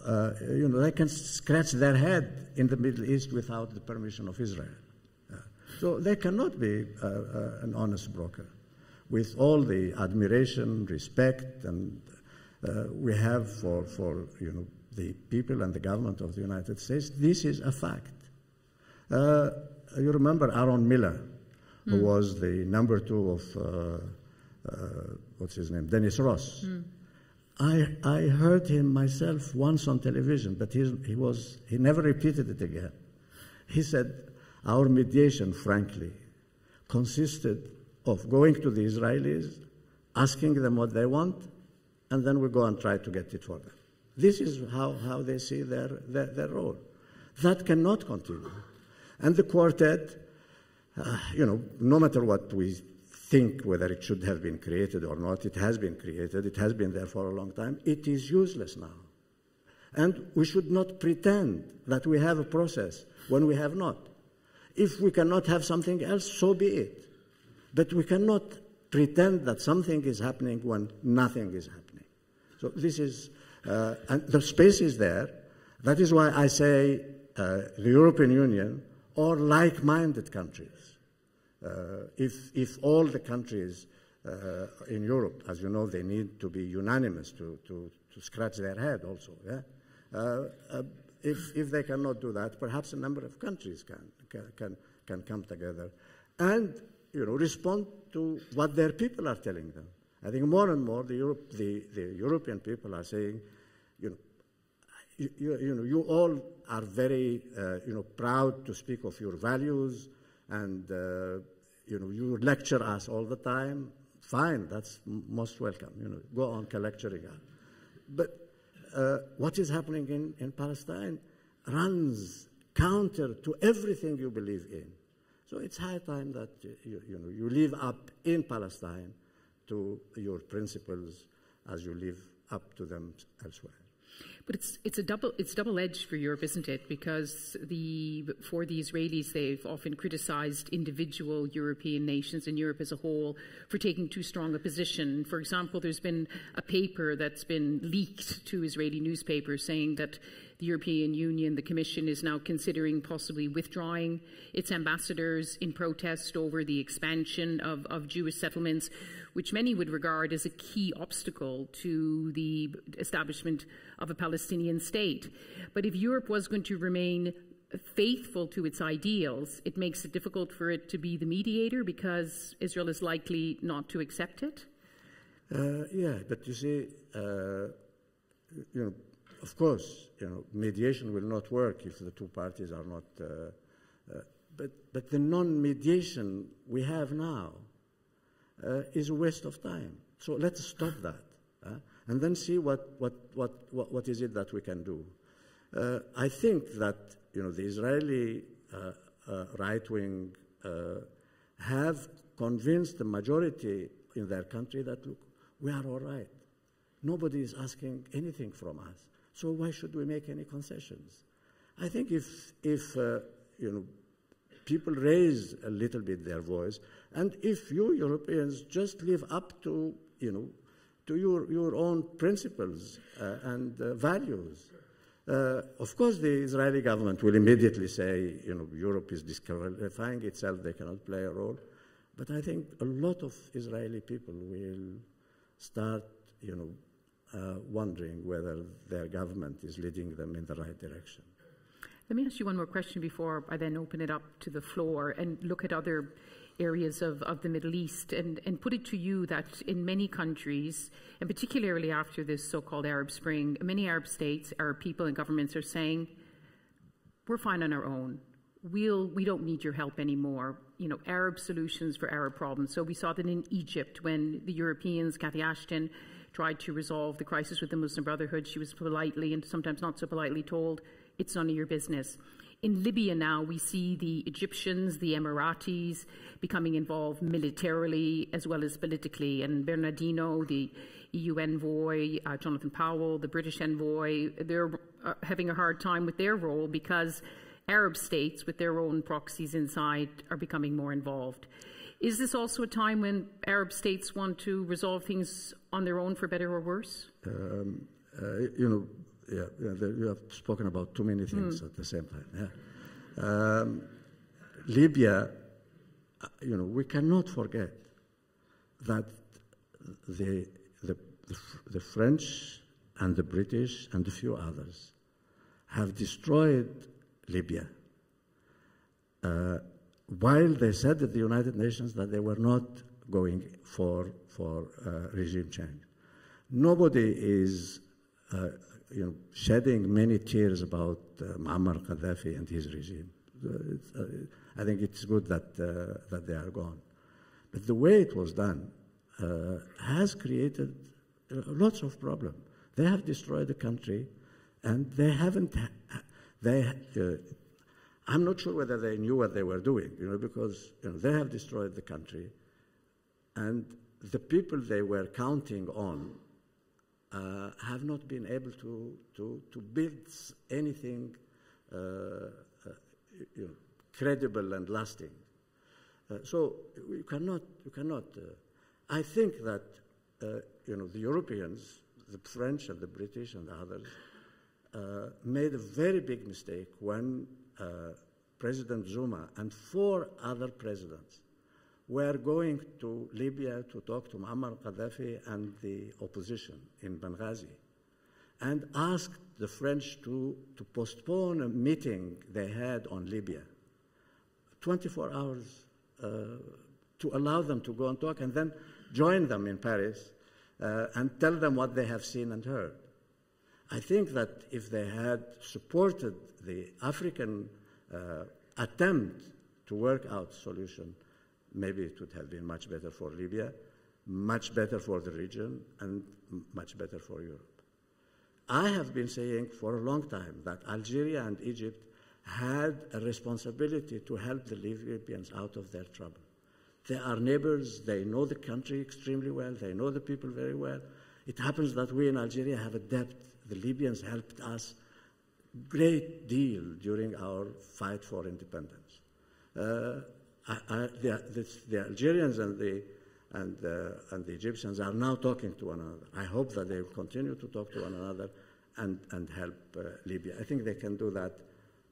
uh, you know, they can scratch their head in the Middle East without the permission of Israel. Uh, so they cannot be uh, uh an honest broker. With all the admiration, respect, and uh, we have for, for you know, the people and the government of the United States, this is a fact. Uh, you remember Aaron Miller, mm. who hmm. was the number two of, uh, uh, what's his name, Dennis Ross. Mm. I, I heard him myself once on television, but he, he, was, he never repeated it again. He said, Our mediation, frankly, consisted of going to the Israelis, asking them what they want, and then we go and try to get it for them. This is how, how they see their, their, their role. That cannot continue. And the quartet, uh, you know, no matter what we think whether it should have been created or not, it has been created, it has been there for a long time, it is useless now. And we should not pretend that we have a process when we have not. If we cannot have something else, so be it. But we cannot pretend that something is happening when nothing is happening. So this is uh, and the space is there. That is why I say uh, the European Union or like-minded countries. Uh, if, if all the countries uh, in Europe, as you know, they need to be unanimous to, to, to scratch their head also. Yeah? Uh, if, if they cannot do that, perhaps a number of countries can, can, can come together and you know, respond to what their people are telling them. I think more and more the, Europe, the, the European people are saying, you know, you, you, you, know, you all are very, uh, you know, proud to speak of your values, and uh, you know, you lecture us all the time. Fine, that's most welcome. You know, go on lecturing us. But uh, what is happening in, in Palestine runs counter to everything you believe in. So it's high time that you, you know you live up in Palestine to your principles as you live up to them elsewhere. But it's it's a double it's double edged for Europe, isn't it? Because the for the Israelis, they've often criticised individual European nations and Europe as a whole for taking too strong a position. For example, there's been a paper that's been leaked to Israeli newspapers saying that the European Union, the Commission, is now considering possibly withdrawing its ambassadors in protest over the expansion of, of Jewish settlements, which many would regard as a key obstacle to the establishment of a Palestinian state. But if Europe was going to remain faithful to its ideals, it makes it difficult for it to be the mediator because Israel is likely not to accept it? Uh, yeah, but you see, uh, you know, of course, you know, mediation will not work if the two parties are not. Uh, uh but but the non-mediation we have now uh, is a waste of time. So let's stop that, and then see what what what what, what is it that we can do. Uh, I think that you know the Israeli right wing have convinced the majority in their country that look we are all right. Nobody is asking anything from us. So why should we make any concessions? I think if, if uh, you know, people raise a little bit their voice, and if you Europeans just live up to, you know, to your, your own principles uh, and uh, values, uh, of course, the Israeli government will immediately say, you know, Europe is disqualifying itself, they cannot play a role. But I think a lot of Israeli people will start, you know, Uh, wondering whether their government is leading them in the right direction. Let me ask you one more question before I then open it up to the floor and look at other areas of, of the Middle East and, and put it to you that in many countries, and particularly after this so-called Arab Spring, many Arab states, Arab people and governments are saying, we're fine on our own. We'll, we don't need your help anymore you know, Arab solutions for Arab problems. So we saw that in Egypt when the Europeans, Cathy Ashton, tried to resolve the crisis with the Muslim Brotherhood, she was politely and sometimes not so politely told, it's none of your business. In Libya now, we see the Egyptians, the Emiratis becoming involved militarily as well as politically. And Bernardino, the EU envoy, uh, Jonathan Powell, the British envoy, they're uh, having a hard time with their role because Arab states with their own proxies inside are becoming more involved. Is this also a time when Arab states want to resolve things on their own for better or worse? Um, uh, you know, yeah, yeah you have spoken about too many things mm. at the same time. Yeah. Um, Libya, uh, you know, we cannot forget that the, the, the, the French and the British and a few others have destroyed Libya. Uh, while they said at the United Nations that they were not going for, for uh, regime change. Nobody is uh, you know, shedding many tears about uh, Muammar Gaddafi and his regime. I think it's good that, that they are gone. But the way it was done has created lots of problems. They have destroyed the country and they haven't they, uh, I'm not sure whether they knew what they were doing, you know, because you know, they have destroyed the country, and the people they were counting on uh, have not been able to, to, to build anything uh, uh you know, credible and lasting. Uh, so you cannot, you cannot. Uh, I think that you know the Europeans, the French and the British and the others, uh, made a very big mistake when uh, President Zuma and four other presidents were going to Libya to talk to Muammar Gaddafi and the opposition in Benghazi and asked the French to, to postpone a meeting they had on Libya 24 hours uh, to allow them to go and talk and then join them in Paris uh, and tell them what they have seen and heard. I think that if they had supported the African uh, attempt to work out solution, maybe it would have been much better for Libya, much better for the region, and much better for Europe. I have been saying for a long time that Algeria and Egypt had a responsibility to help the Libyans out of their trouble. They are neighbors, they know the country extremely well, they know the people very well. It happens that we in Algeria have a debt the Libyans helped us a great deal during our fight for independence. Uh, the, the, the, Algerians and the, and, uh, and the Egyptians are now talking to one another. I hope that they will continue to talk to one another and, and help uh, Libya. I think they can do that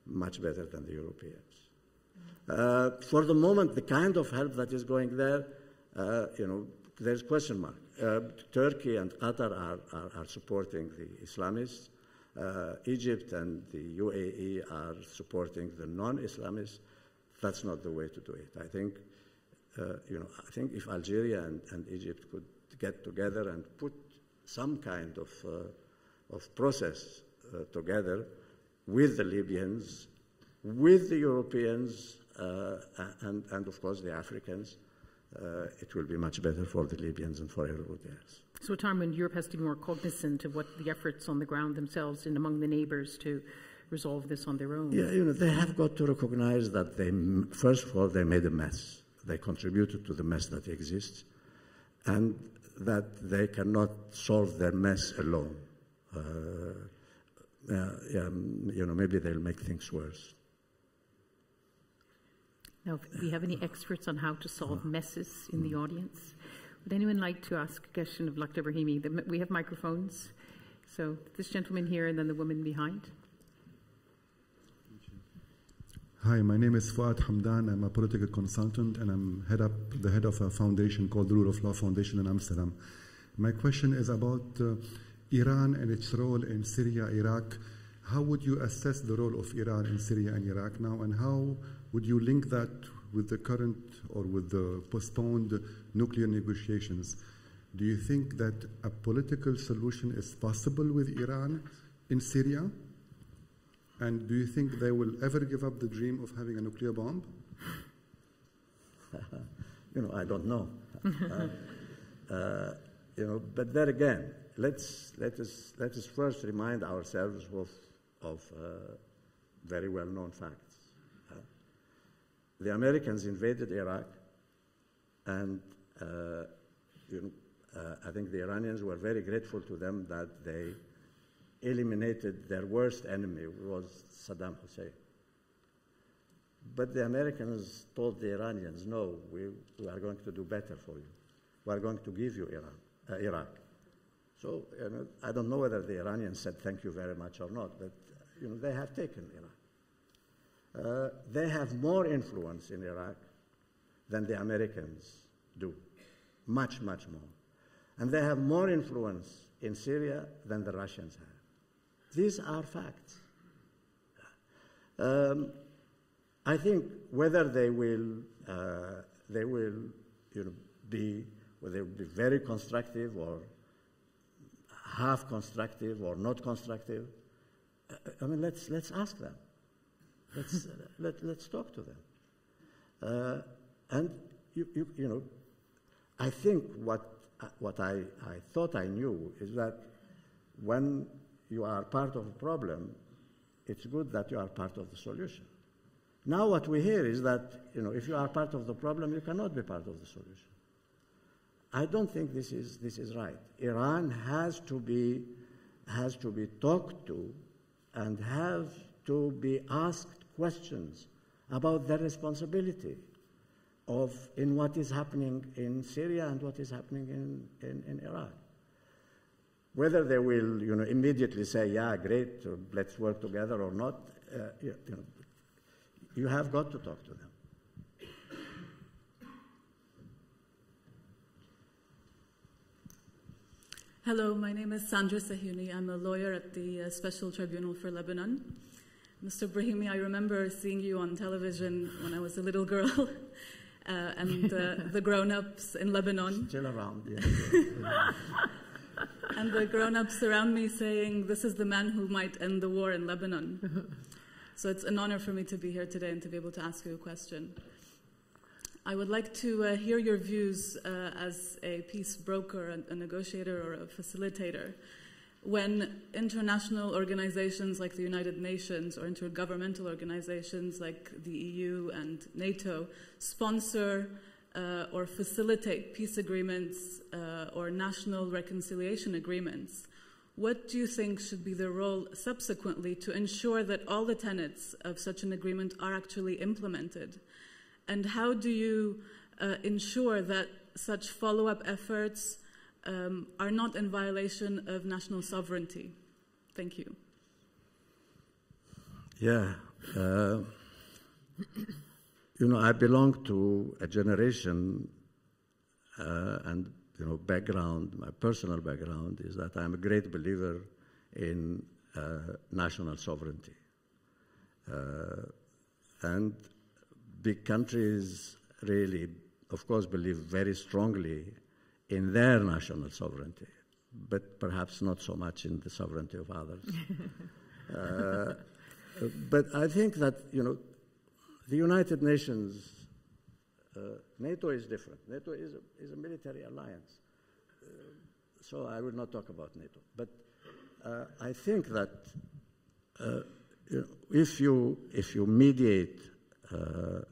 much better than the Europeans. Uh, for the moment, the kind of help that is going there, uh, you know, there's question mark uh, Turkey and Qatar are, are, are, supporting the Islamists. uh, Egypt and the UAE are supporting the non-Islamists, that's not the way to do it. I think, uh, you know, I think if Algeria and, and, Egypt could get together and put some kind of, uh, of process uh, together with the Libyans, with the Europeans, uh, and, and of course the Africans, uh, it will be much better for the Libyans and for everybody else. So, a time when Europe has to be more cognizant of what the efforts on the ground themselves and among the neighbours to resolve this on their own. Yeah, you know, they have got to recognize that they, first of all, they made a mess. They contributed to the mess that exists, and that they cannot solve their mess alone. Uh, uh, yeah, you know, maybe they'll make things worse. Now, if we have any experts on how to solve messes in the audience, would anyone like to ask a question of Dr. Brahimi? We have microphones. So this gentleman here and then the woman behind. Hi, my name is Fuad Hamdan. I'm a political consultant and I'm head up the head of a foundation called the Rule of Law Foundation in Amsterdam. My question is about uh, Iran and its role in Syria, Iraq. How would you assess the role of Iran in Syria and Iraq now, and how would you link that with the current or with the postponed nuclear negotiations? Do you think that a political solution is possible with Iran in Syria? And do you think they will ever give up the dream of having a nuclear bomb? you know, I don't know. uh, uh, you know, but there again, let's let us let us first remind ourselves of of uh, very well-known facts. Uh, the Americans invaded Iraq, and uh, you know, uh, I think the Iranians were very grateful to them that they eliminated their worst enemy, was Saddam Hussein. But the Americans told the Iranians, no, we, we are going to do better for you. We are going to give you Iran, uh, Iraq. So you know, I don't know whether the Iranians said thank you very much or not, but you know, they have taken Iraq. Uh, they have more influence in Iraq than the Americans do, much, much more. And they have more influence in Syria than the Russians have. These are facts. Um, I think whether they will, uh, they will, you know, be, whether they will be very constructive or half constructive or not constructive. Uh, I mean, let's let's ask them. Let's uh, let let's talk to them. Uh, and you, you you know, I think what what I, I thought I knew is that when you are part of a problem, it's good that you are part of the solution. Now what we hear is that, you know, if you are part of the problem, you cannot be part of the solution. I don't think this is, this is right. Iran has to be, has to be talked to and have to be asked questions about their responsibility of in what is happening in Syria and what is happening in, in, in Iraq. Whether they will, you know, immediately say, "Yeah, great, let's work together," or not, uh, you, know, you have got to talk to them. Hello, my name is Sandra Sahuni. I'm a lawyer at the uh, Special Tribunal for Lebanon. Mr. Brahimi, I remember seeing you on television when I was a little girl, uh, and uh, the grown-ups in Lebanon. Still around, yeah. and the grown-ups around me saying, this is the man who might end the war in Lebanon. so it's an honor for me to be here today and to be able to ask you a question. I would like to uh, hear your views uh, as a peace broker, a, a negotiator, or a facilitator. When international organizations like the United Nations or intergovernmental organizations like the EU and NATO sponsor uh, or facilitate peace agreements uh, or national reconciliation agreements, what do you think should be the role subsequently to ensure that all the tenets of such an agreement are actually implemented? And how do you uh, ensure that such follow-up efforts um, are not in violation of national sovereignty? Thank you. Yeah. You know, I belong to a generation uh, and, you know, background, my personal background is that I'm a great believer in uh, national sovereignty. Uh, and big countries really, of course, believe very strongly in their national sovereignty, but perhaps not so much in the sovereignty of others. uh, but I think that, you know, the United Nations, uh, NATO is different. NATO is a, is a military alliance. Uh, so I will not talk about NATO. But uh, I think that uh, if, you, if you mediate uh,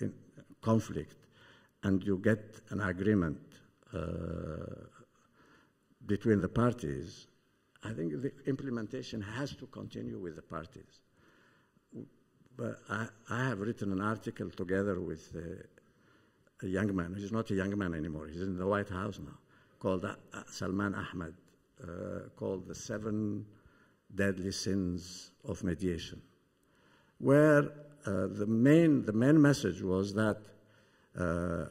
in conflict and you get an agreement between the parties, I think the implementation has to continue with the parties. But I, I have written an article together with uh, a young man. He's not a young man anymore. He's in the White House now, called uh, Salman Ahmed, uh, called The Seven Deadly Sins of Mediation, where uh, the, main, the main message was that uh,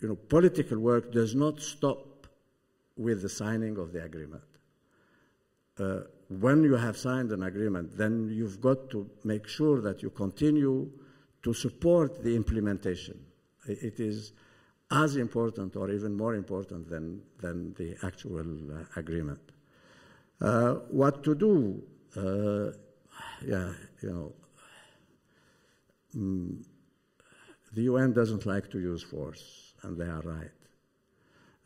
you know, political work does not stop with the signing of the agreement. When you have signed an agreement, then you've got to make sure that you continue to support the implementation. It is as important or even more important than, than the actual uh, agreement. Uh, what to do? Uh, yeah, you know, mm, the UN doesn't like to use force, and they are right.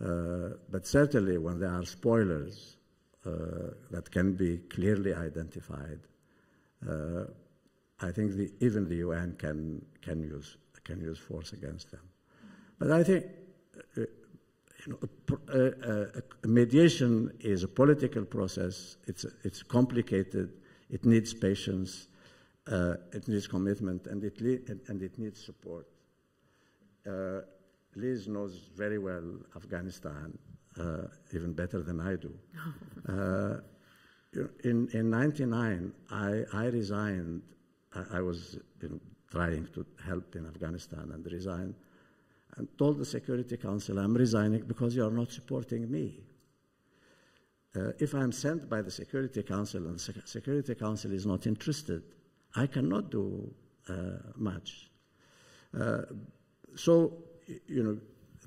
Uh, but certainly when there are spoilers that can be clearly identified, uh, I think the, even the UN can, can, use, can use force against them. But I think uh, you know, mediation is a political process. It's, it's complicated. It needs patience. Uh, it needs commitment, and it, and it needs support. Uh, Lyse knows very well Afghanistan, uh, even better than I do. Uh, in, in 99, I, I resigned. I, I was you know, trying to help in Afghanistan and resigned and told the Security Council, I'm resigning because you are not supporting me. Uh, if I'm sent by the Security Council and the Security Council is not interested, I cannot do uh, much. Uh, so, you know,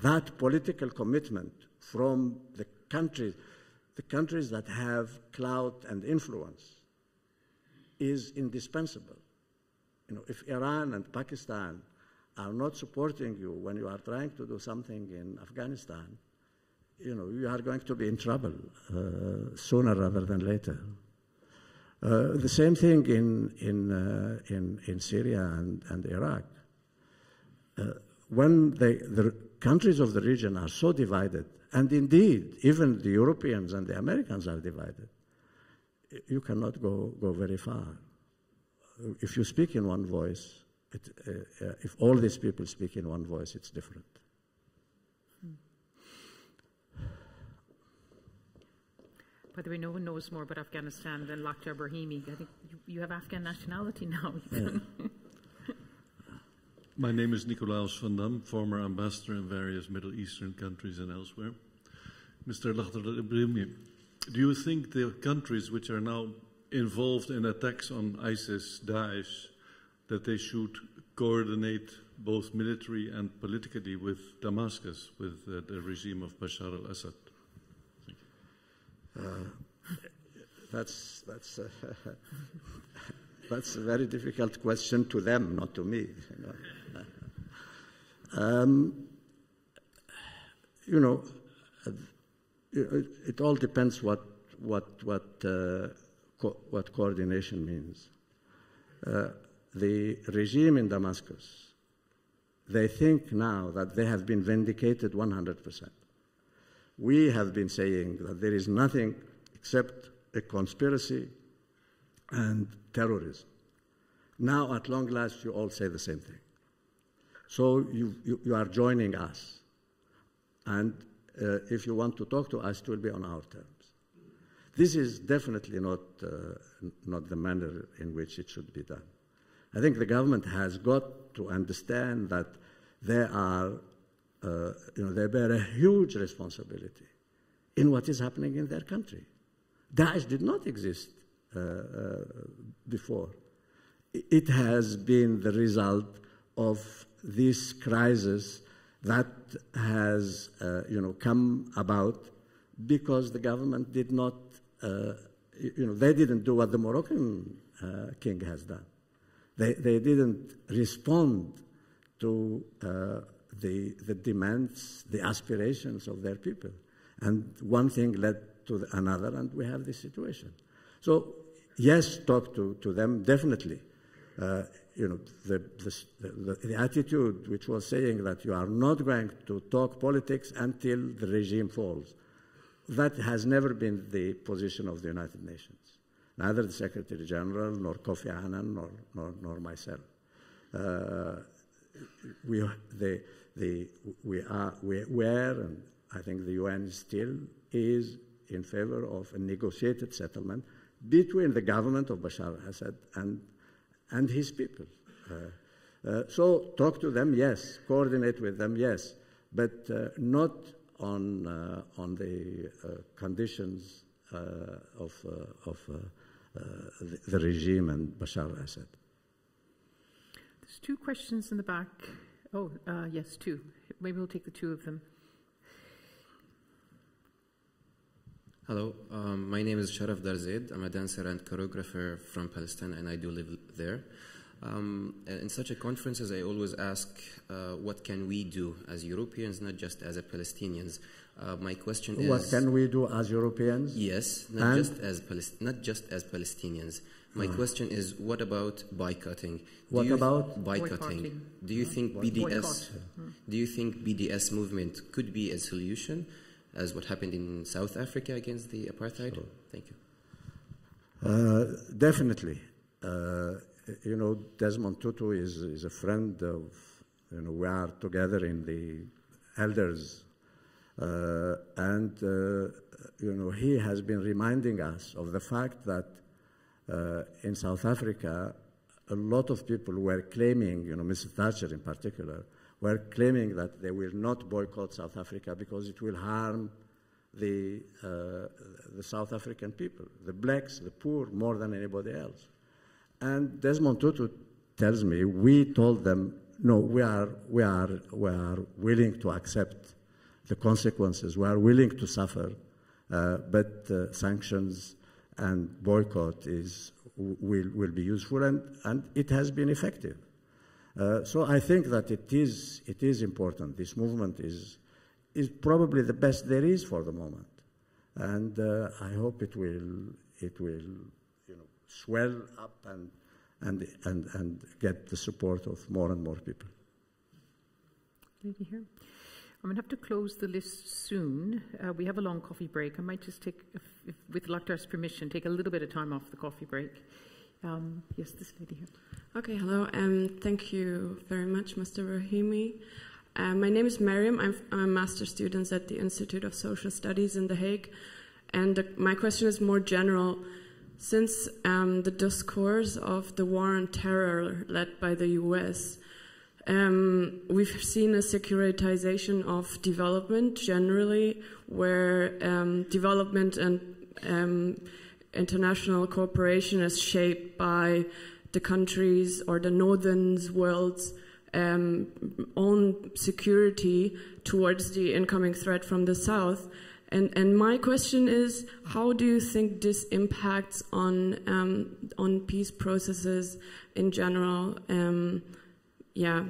that political commitment from the countries, the countries that have clout and influence, is indispensable. You know, if Iran and Pakistan are not supporting you when you are trying to do something in Afghanistan, you know, you are going to be in trouble uh, sooner rather than later. Uh, the same thing in, in, uh, in, in Syria and, and Iraq. Uh, when they, the countries of the region are so divided, and indeed, even the Europeans and the Americans are divided, you cannot go, go very far. If you speak in one voice, it, uh, uh, if all these people speak in one voice, it's different. By the way, no one knows more about Afghanistan than Lakhdar Brahimi. I think you, you have Afghan nationality now. Yeah. My name is Nikolaos van Dam, former ambassador in various Middle Eastern countries and elsewhere. Mr. Lakhdar Brahimi, do you think the countries which are now involved in attacks on ISIS, Daesh, that they should coordinate both military and politically with Damascus, with uh, the regime of Bashar al-Assad? Uh, that's, that's, uh, that's a very difficult question to them, not to me. Know, um, you know it, it, all depends what, what, what, uh, co what coordination means. Uh, the regime in Damascus, they think now that they have been vindicated 100%. We have been saying that there is nothing except a conspiracy and terrorism. Now, at long last, you all say the same thing. So you, you, you are joining us. And uh, if you want to talk to us, it will be on our terms. This is definitely not, uh, not the manner in which it should be done. I think the government has got to understand that they are, uh, you know, they bear a huge responsibility in what is happening in their country. Daesh did not exist uh, uh, before. It has been the result of this crisis that has, uh, you know, come about because the government did not, uh, you know, they didn't do what the Moroccan uh, king has done. They, they didn't respond to uh, the, the demands, the aspirations of their people. And one thing led to another, and we have this situation. So, yes, talk to, to them, definitely. You know, the, the, the, attitude which was saying that you are not going to talk politics until the regime falls. That has never been the position of the United Nations. Neither the Secretary General, nor Kofi Annan, nor, nor, nor myself. Uh, we, the, the, we, are, we were, and I think the UN still is in favor of a negotiated settlement between the government of Bashar al-Assad and, and his people. Uh, uh, so talk to them, yes. Coordinate with them, yes. But uh, not on, uh, on the uh, conditions uh, of, of the, the regime and Bashar al-Assad. There's two questions in the back. Oh, yes, two. Maybe we'll take the two of them. Hello, um, my name is Sharaf DarZaid. I'm a dancer and choreographer from Palestine, and I do live there. Um, in such a conferences, I always ask, uh, what can we do as Europeans, not just as Palestinians? Uh, my question is, what can we do as Europeans? Yes, not and? just as not just as Palestinians. My question is, what about boycotting? Do what about boycotting? Do you think BDS? Do you think BDS movement could be a solution? As what happened in South Africa against the apartheid? Sure. Thank you. Uh, definitely. Uh, you know, Desmond Tutu is, is a friend of, you know, we are together in the elders. Uh, and, uh, you know, he has been reminding us of the fact that uh, in South Africa, a lot of people were claiming, you know, Mr. Thatcher in particular, were claiming that they will not boycott South Africa because it will harm the, uh, the South African people, the blacks, the poor, more than anybody else. And Desmond Tutu tells me, we told them, no, we are, we are, we are willing to accept the consequences. We are willing to suffer, uh, but uh, sanctions and boycott is, will, will be useful, and, and it has been effective. Uh, so I think that it is, it is important. This movement is, is probably the best there is for the moment. And uh, I hope it will, it will you know, swell up and, and, and, and get the support of more and more people. Lady here. I'm going to have to close the list soon. Uh, we have a long coffee break. I might just take, if, if, with Lakhdar's permission, take a little bit of time off the coffee break. Um, yes, this lady here. Okay, hello. Um, thank you very much, Mr. Rahimi. Uh, my name is Mariam. I'm, I'm, a master's student at the Institute of Social Studies in The Hague. And the, my question is more general. Since um, the discourse of the war on terror led by the US, um, we've seen a securitization of development generally, where um, development and um, international cooperation is shaped by the countries or the northern world's um, own security towards the incoming threat from the south. And, and my question is, how do you think this impacts on um, on peace processes in general? Um, yeah,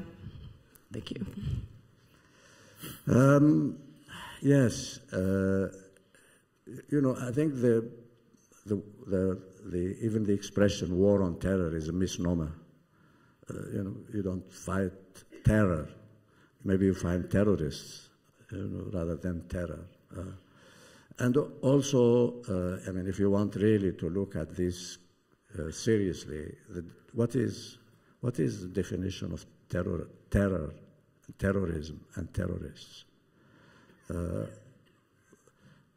thank you. Um, yes, uh, you know, I think the, the the the, even the expression war on terror is a misnomer. Uh, you know, you don't fight terror. Maybe you find terrorists you know, rather than terror. Uh, and also, uh, I mean, if you want really to look at this uh, seriously, the, what is what is the definition of terror, terror, terrorism, and terrorists?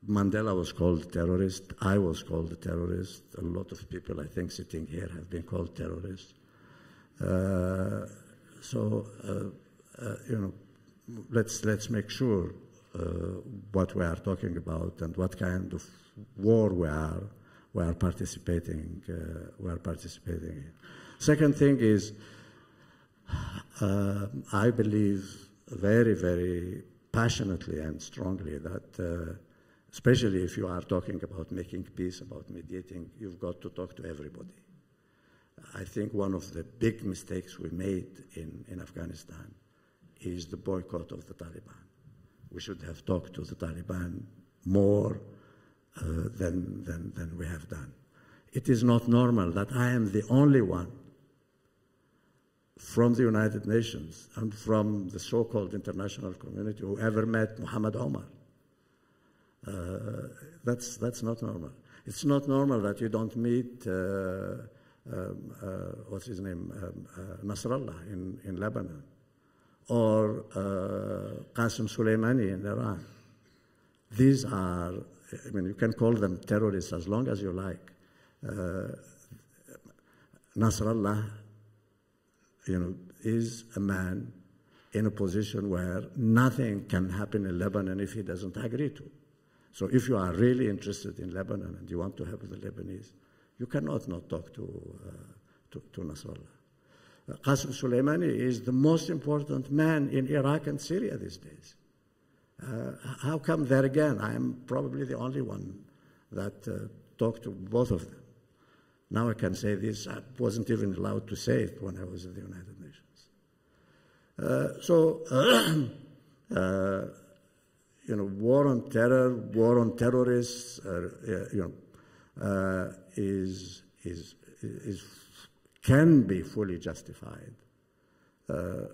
Mandela was called a terrorist. I was called a terrorist. A lot of people, I think, sitting here have been called terrorists. Uh, so, uh, uh, you know, let's let's make sure uh, what we are talking about and what kind of war we are we are participating uh, we are participating in. Second thing is, uh, I believe very very passionately and strongly that. Especially if you are talking about making peace, about mediating, you've got to talk to everybody. I think one of the big mistakes we made in, in Afghanistan is the boycott of the Taliban. We should have talked to the Taliban more uh, than, than, than we have done. It is not normal that I am the only one from the United Nations and from the so called international community who ever met Muhammad Omar. Uh, that's, that's not normal. It's not normal that you don't meet, uh, um, uh, what's his name, um, Nasrallah in, in Lebanon, or Qasem Soleimani in Iran. These are, I mean, you can call them terrorists as long as you like. Nasrallah, you know, is a man in a position where nothing can happen in Lebanon if he doesn't agree to. So if you are really interested in Lebanon and you want to help the Lebanese, you cannot not talk to, uh, to, to, Nasrallah. Uh, Qasem Soleimani is the most important man in Iraq and Syria these days. Uh, how come there again? I am probably the only one that uh, talked to both of them. Now I can say this. I wasn't even allowed to say it when I was in the United Nations. Uh, so, uh, you know, war on terror, war on terrorists, uh, you know, uh, is, is, is, can be fully justified. Uh,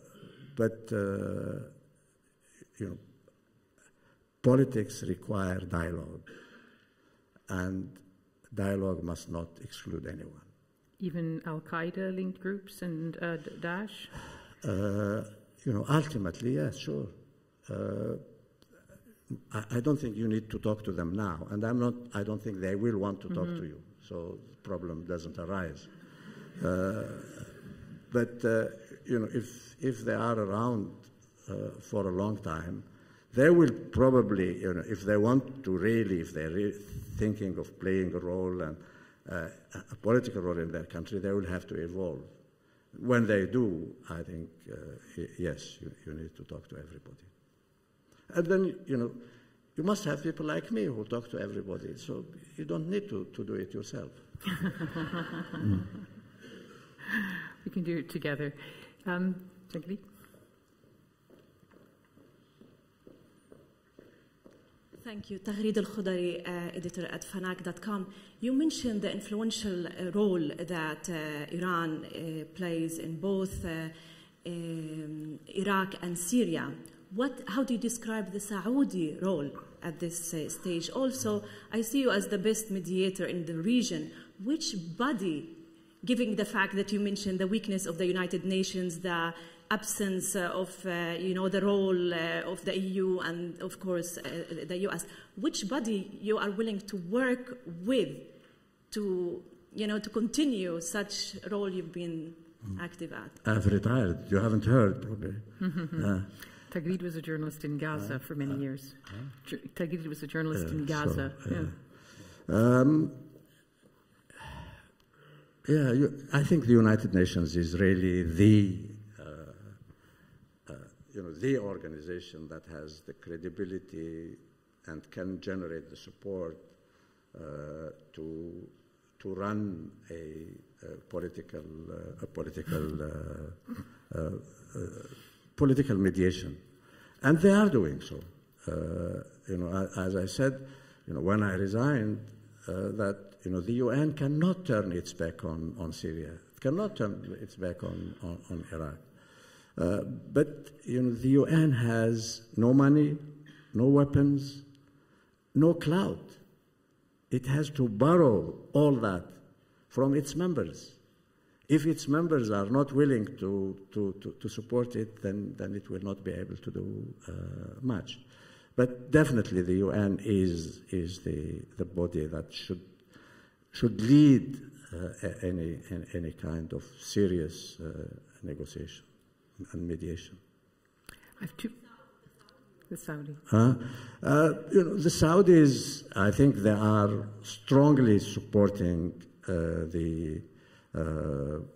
but, uh, you know, politics require dialogue, and dialogue must not exclude anyone. Even Al Qaeda linked groups and uh, Daesh? Uh, you know, ultimately, yes, sure. I, don't think you need to talk to them now, and I'm not. I don't think they will want to talk mm-hmm. to you, so the problem doesn't arise. Uh, but uh, you know, if if they are around uh, for a long time, they will probably, you know, if they want to really, if they're really thinking of playing a role and uh, a political role in their country, they will have to evolve. When they do, I think uh, yes, you, you need to talk to everybody. And then, you know, you must have people like me who talk to everybody. So you don't need to, to do it yourself. mm. We can do it together. Um, Thank you. Tagreed al-Khudari, uh, editor at Fanack.com. You mentioned the influential uh, role that uh, Iran uh, plays in both uh, um, Iraq and Syria what, how do you describe the Saudi role at this uh, stage? Also, I see you as the best mediator in the region. Which body, given the fact that you mentioned the weakness of the United Nations, the absence uh, of uh, you know the role uh, of the EU and of course uh, the US, which body you are willing to work with to you know to continue such role you've been active at? I've retired. You haven't heard, probably. Tagreed was a journalist in Gaza for many years. Tagreed was a journalist in Gaza. So, yeah. Um, yeah, you, I think the United Nations is really the, uh, uh, you know, the organization that has the credibility and can generate the support uh, to to run a, a political uh, a political uh, uh, political mediation. And they are doing so. Uh, you know, as I said, you know, when I resigned, uh, that you know, the UN cannot turn its back on, on Syria. It cannot turn its back on, on, on Iraq. Uh, but you know, the UN has no money, no weapons, no clout. It has to borrow all that from its members. If its members are not willing to, to, to, to support it, then, then it will not be able to do uh, much. But definitely the UN is, is the, the body that should, should lead uh, any, any kind of serious uh, negotiation and mediation. I have two. The Saudi. Uh, uh, you know, the Saudis, I think they are strongly supporting uh, the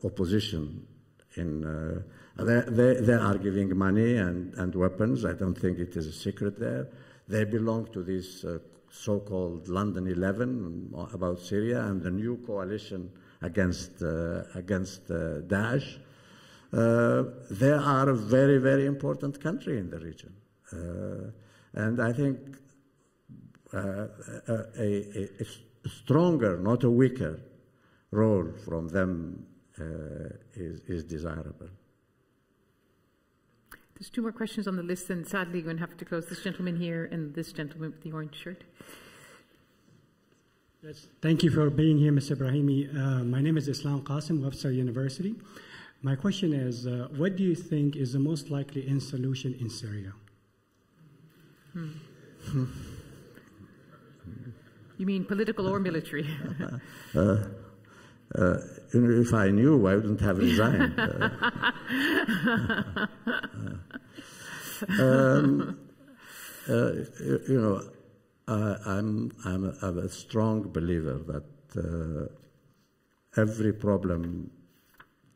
opposition in uh, they, they, they, are giving money and, and weapons. I don't think it is a secret there. They belong to this uh, so-called London 11 about Syria and the new coalition against, uh, against uh, Daesh. Uh, they are a very, very important country in the region. Uh, and I think uh, a, a, a, stronger, not a weaker, role from them is, is desirable. There's two more questions on the list, and sadly, we're going to have to close. This gentleman here and this gentleman with the orange shirt. Yes, thank you for being here, Mr. Brahimi. Uh, my name is Islam Qasim, Webster University. My question is, uh, what do you think is the most likely end solution in Syria? Hmm. you mean political or military? uh, uh, if I knew, I wouldn't have resigned. um, uh, you know, I'm, I'm a, I'm, a, strong believer that uh, every problem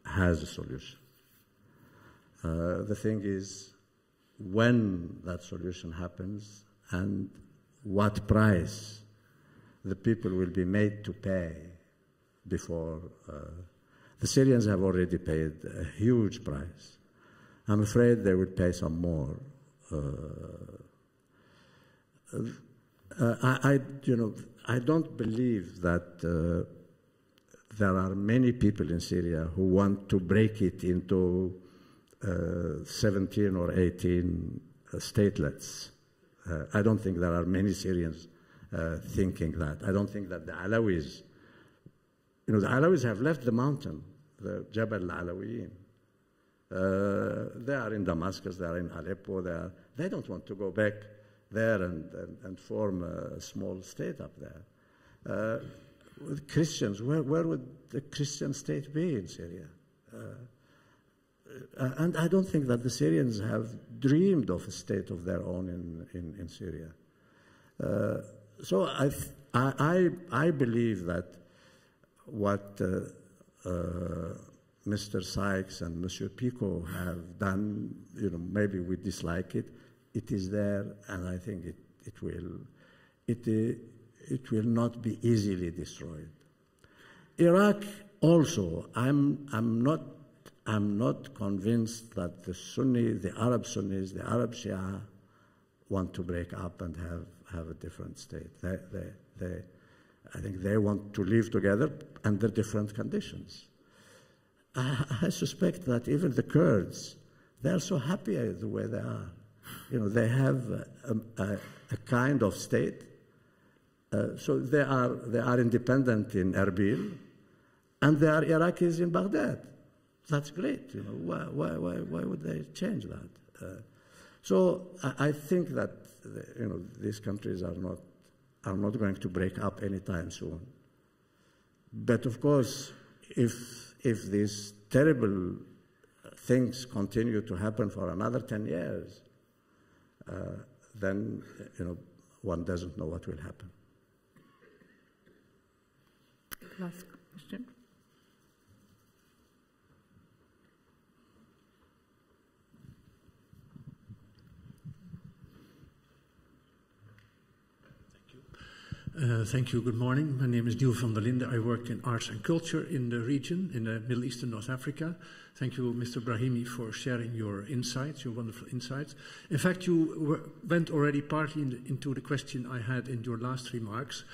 has a solution. Uh, the thing is, when that solution happens and what price the people will be made to pay before. Uh, the Syrians have already paid a huge price. I'm afraid they will pay some more. Uh, uh, I, I, you know, I don't believe that uh, there are many people in Syria who want to break it into uh, 17 or 18 uh, statelets. I don't think there are many Syrians thinking that. I don't think that the Alawis you know, the Alawis have left the mountain, the Jabal al-Alawiyin. Uh, they are in Damascus, they are in Aleppo, they, are, they don't want to go back there and, and, and form a small state up there. Uh, with Christians, where, where would the Christian state be in Syria? Uh, uh and I don't think that the Syrians have dreamed of a state of their own in, in, in Syria. Uh, so I, I, I believe that what uh, uh, Mr. Sykes and Monsieur Picot have done, you know, maybe we dislike it. It is there, and I think it, it will it, it will not be easily destroyed. Iraq also, I'm, I'm, not, I'm not convinced that the Sunni, the Arab Sunnis, the Arab Shia want to break up and have, have a different state. They, they, they, I think they want to live together under different conditions. I, I suspect that even the Kurds, they're so happy the way they are. You know, they have a, a, a kind of state. Uh, so they are, they are independent in Erbil, and they are Iraqis in Baghdad. That's great. You know, why, why, why, why would they change that? Uh, so I, I, think that you know these countries are not are not going to break up anytime soon. But of course, if, if these terrible things continue to happen for another 10 years, uh, then you know, one doesn't know what will happen. Last question. Uh, thank you. Good morning. My name is Diel van der Linde. I work in arts and culture in the region, in the Middle East and North Africa. Thank you, Mr. Brahimi, for sharing your insights, your wonderful insights. In fact, you went already partly in the, into the question I had in your last remarks.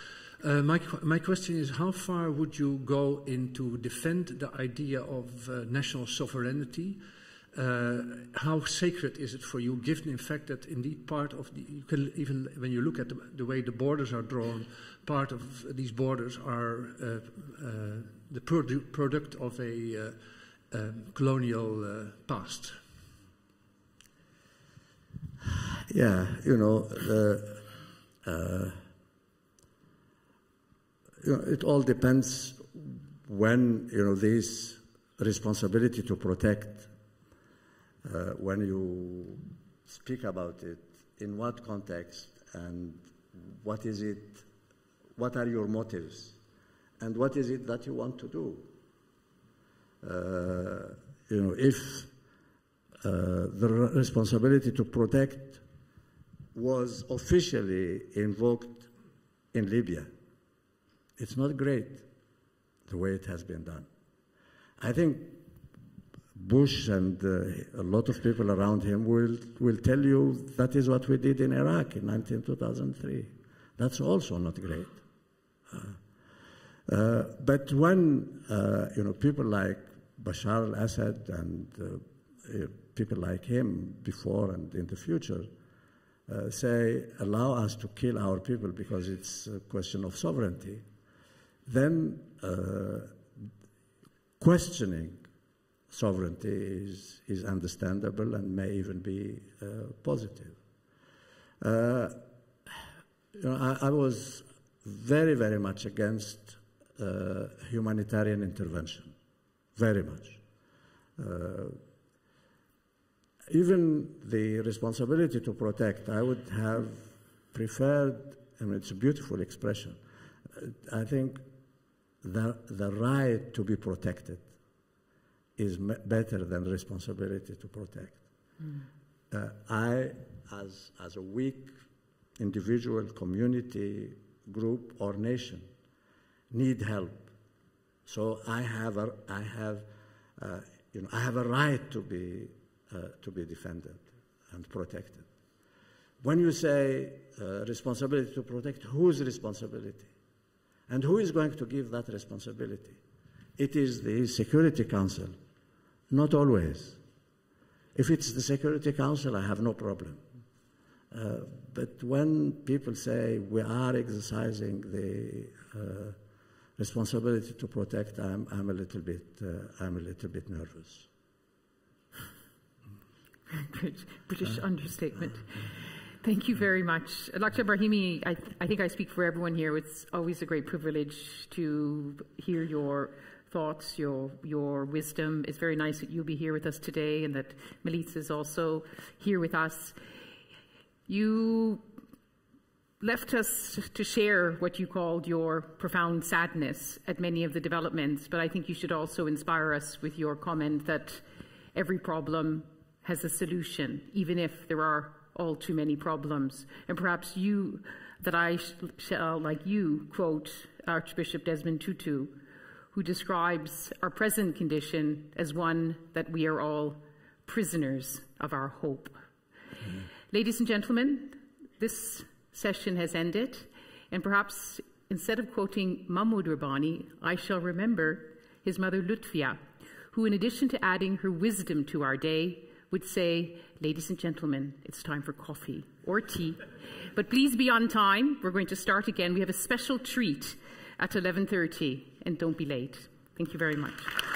Uh, my, my question is how far would you go into defend the idea of uh, national sovereignty uh, how sacred is it for you, given in fact that indeed part of the, you can even when you look at the, the way the borders are drawn, part of these borders are uh, uh, the produ product of a uh, um, colonial uh, past. Yeah, you know, uh, you know, it all depends when you know this responsibility to protect uh, when you speak about it, in what context, and what is it, what are your motives, and what is it that you want to do. Uh, you know, if uh, the responsibility to protect was officially invoked in Libya, it's not great the way it has been done. I think Bush and uh, a lot of people around him will, will tell you that is what we did in Iraq in 19, 2003. That's also not great. Uh, uh, but when uh, you know people like Bashar al-Assad and uh, people like him before and in the future uh, say allow us to kill our people because it's a question of sovereignty, then questioning sovereignty is, is understandable and may even be uh, positive. Uh, you know, I, I, was very, very much against uh, humanitarian intervention, very much. Uh, even the responsibility to protect, I would have preferred, I mean, it's a beautiful expression. I think the, the right to be protected is better than responsibility to protect. Mm. Uh, I, as, as a weak individual, community, group, or nation, need help. So I have a, I have, uh, you know, I have a right to be, uh, to be defended and protected. When you say uh, responsibility to protect, whose responsibility? And who is going to give that responsibility? It is the Security Council not always. If it's the Security Council, I have no problem. Uh, but when people say we are exercising the uh, responsibility to protect, I'm, I'm a little bit, uh, I'm a little bit nervous. British understatement. Thank you very much. Dr. Brahimi, I, th I think I speak for everyone here. It's always a great privilege to hear your thoughts, your, your wisdom. It's very nice that you'll be here with us today and that Milica is also here with us. You left us to share what you called your profound sadness at many of the developments, but I think you should also inspire us with your comment that every problem has a solution, even if there are all too many problems. And perhaps you, that I shall, like you, quote Archbishop Desmond Tutu, who describes our present condition as one that we are all prisoners of our hope. Mm. Ladies and gentlemen, this session has ended, and perhaps instead of quoting Mahmoud Rabbani, I shall remember his mother Lutfia, who, in addition to adding her wisdom to our day, would say, Ladies and gentlemen, it's time for coffee or tea. But please be on time. We're going to start again. We have a special treat at 11.30 and don't be late. Thank you very much.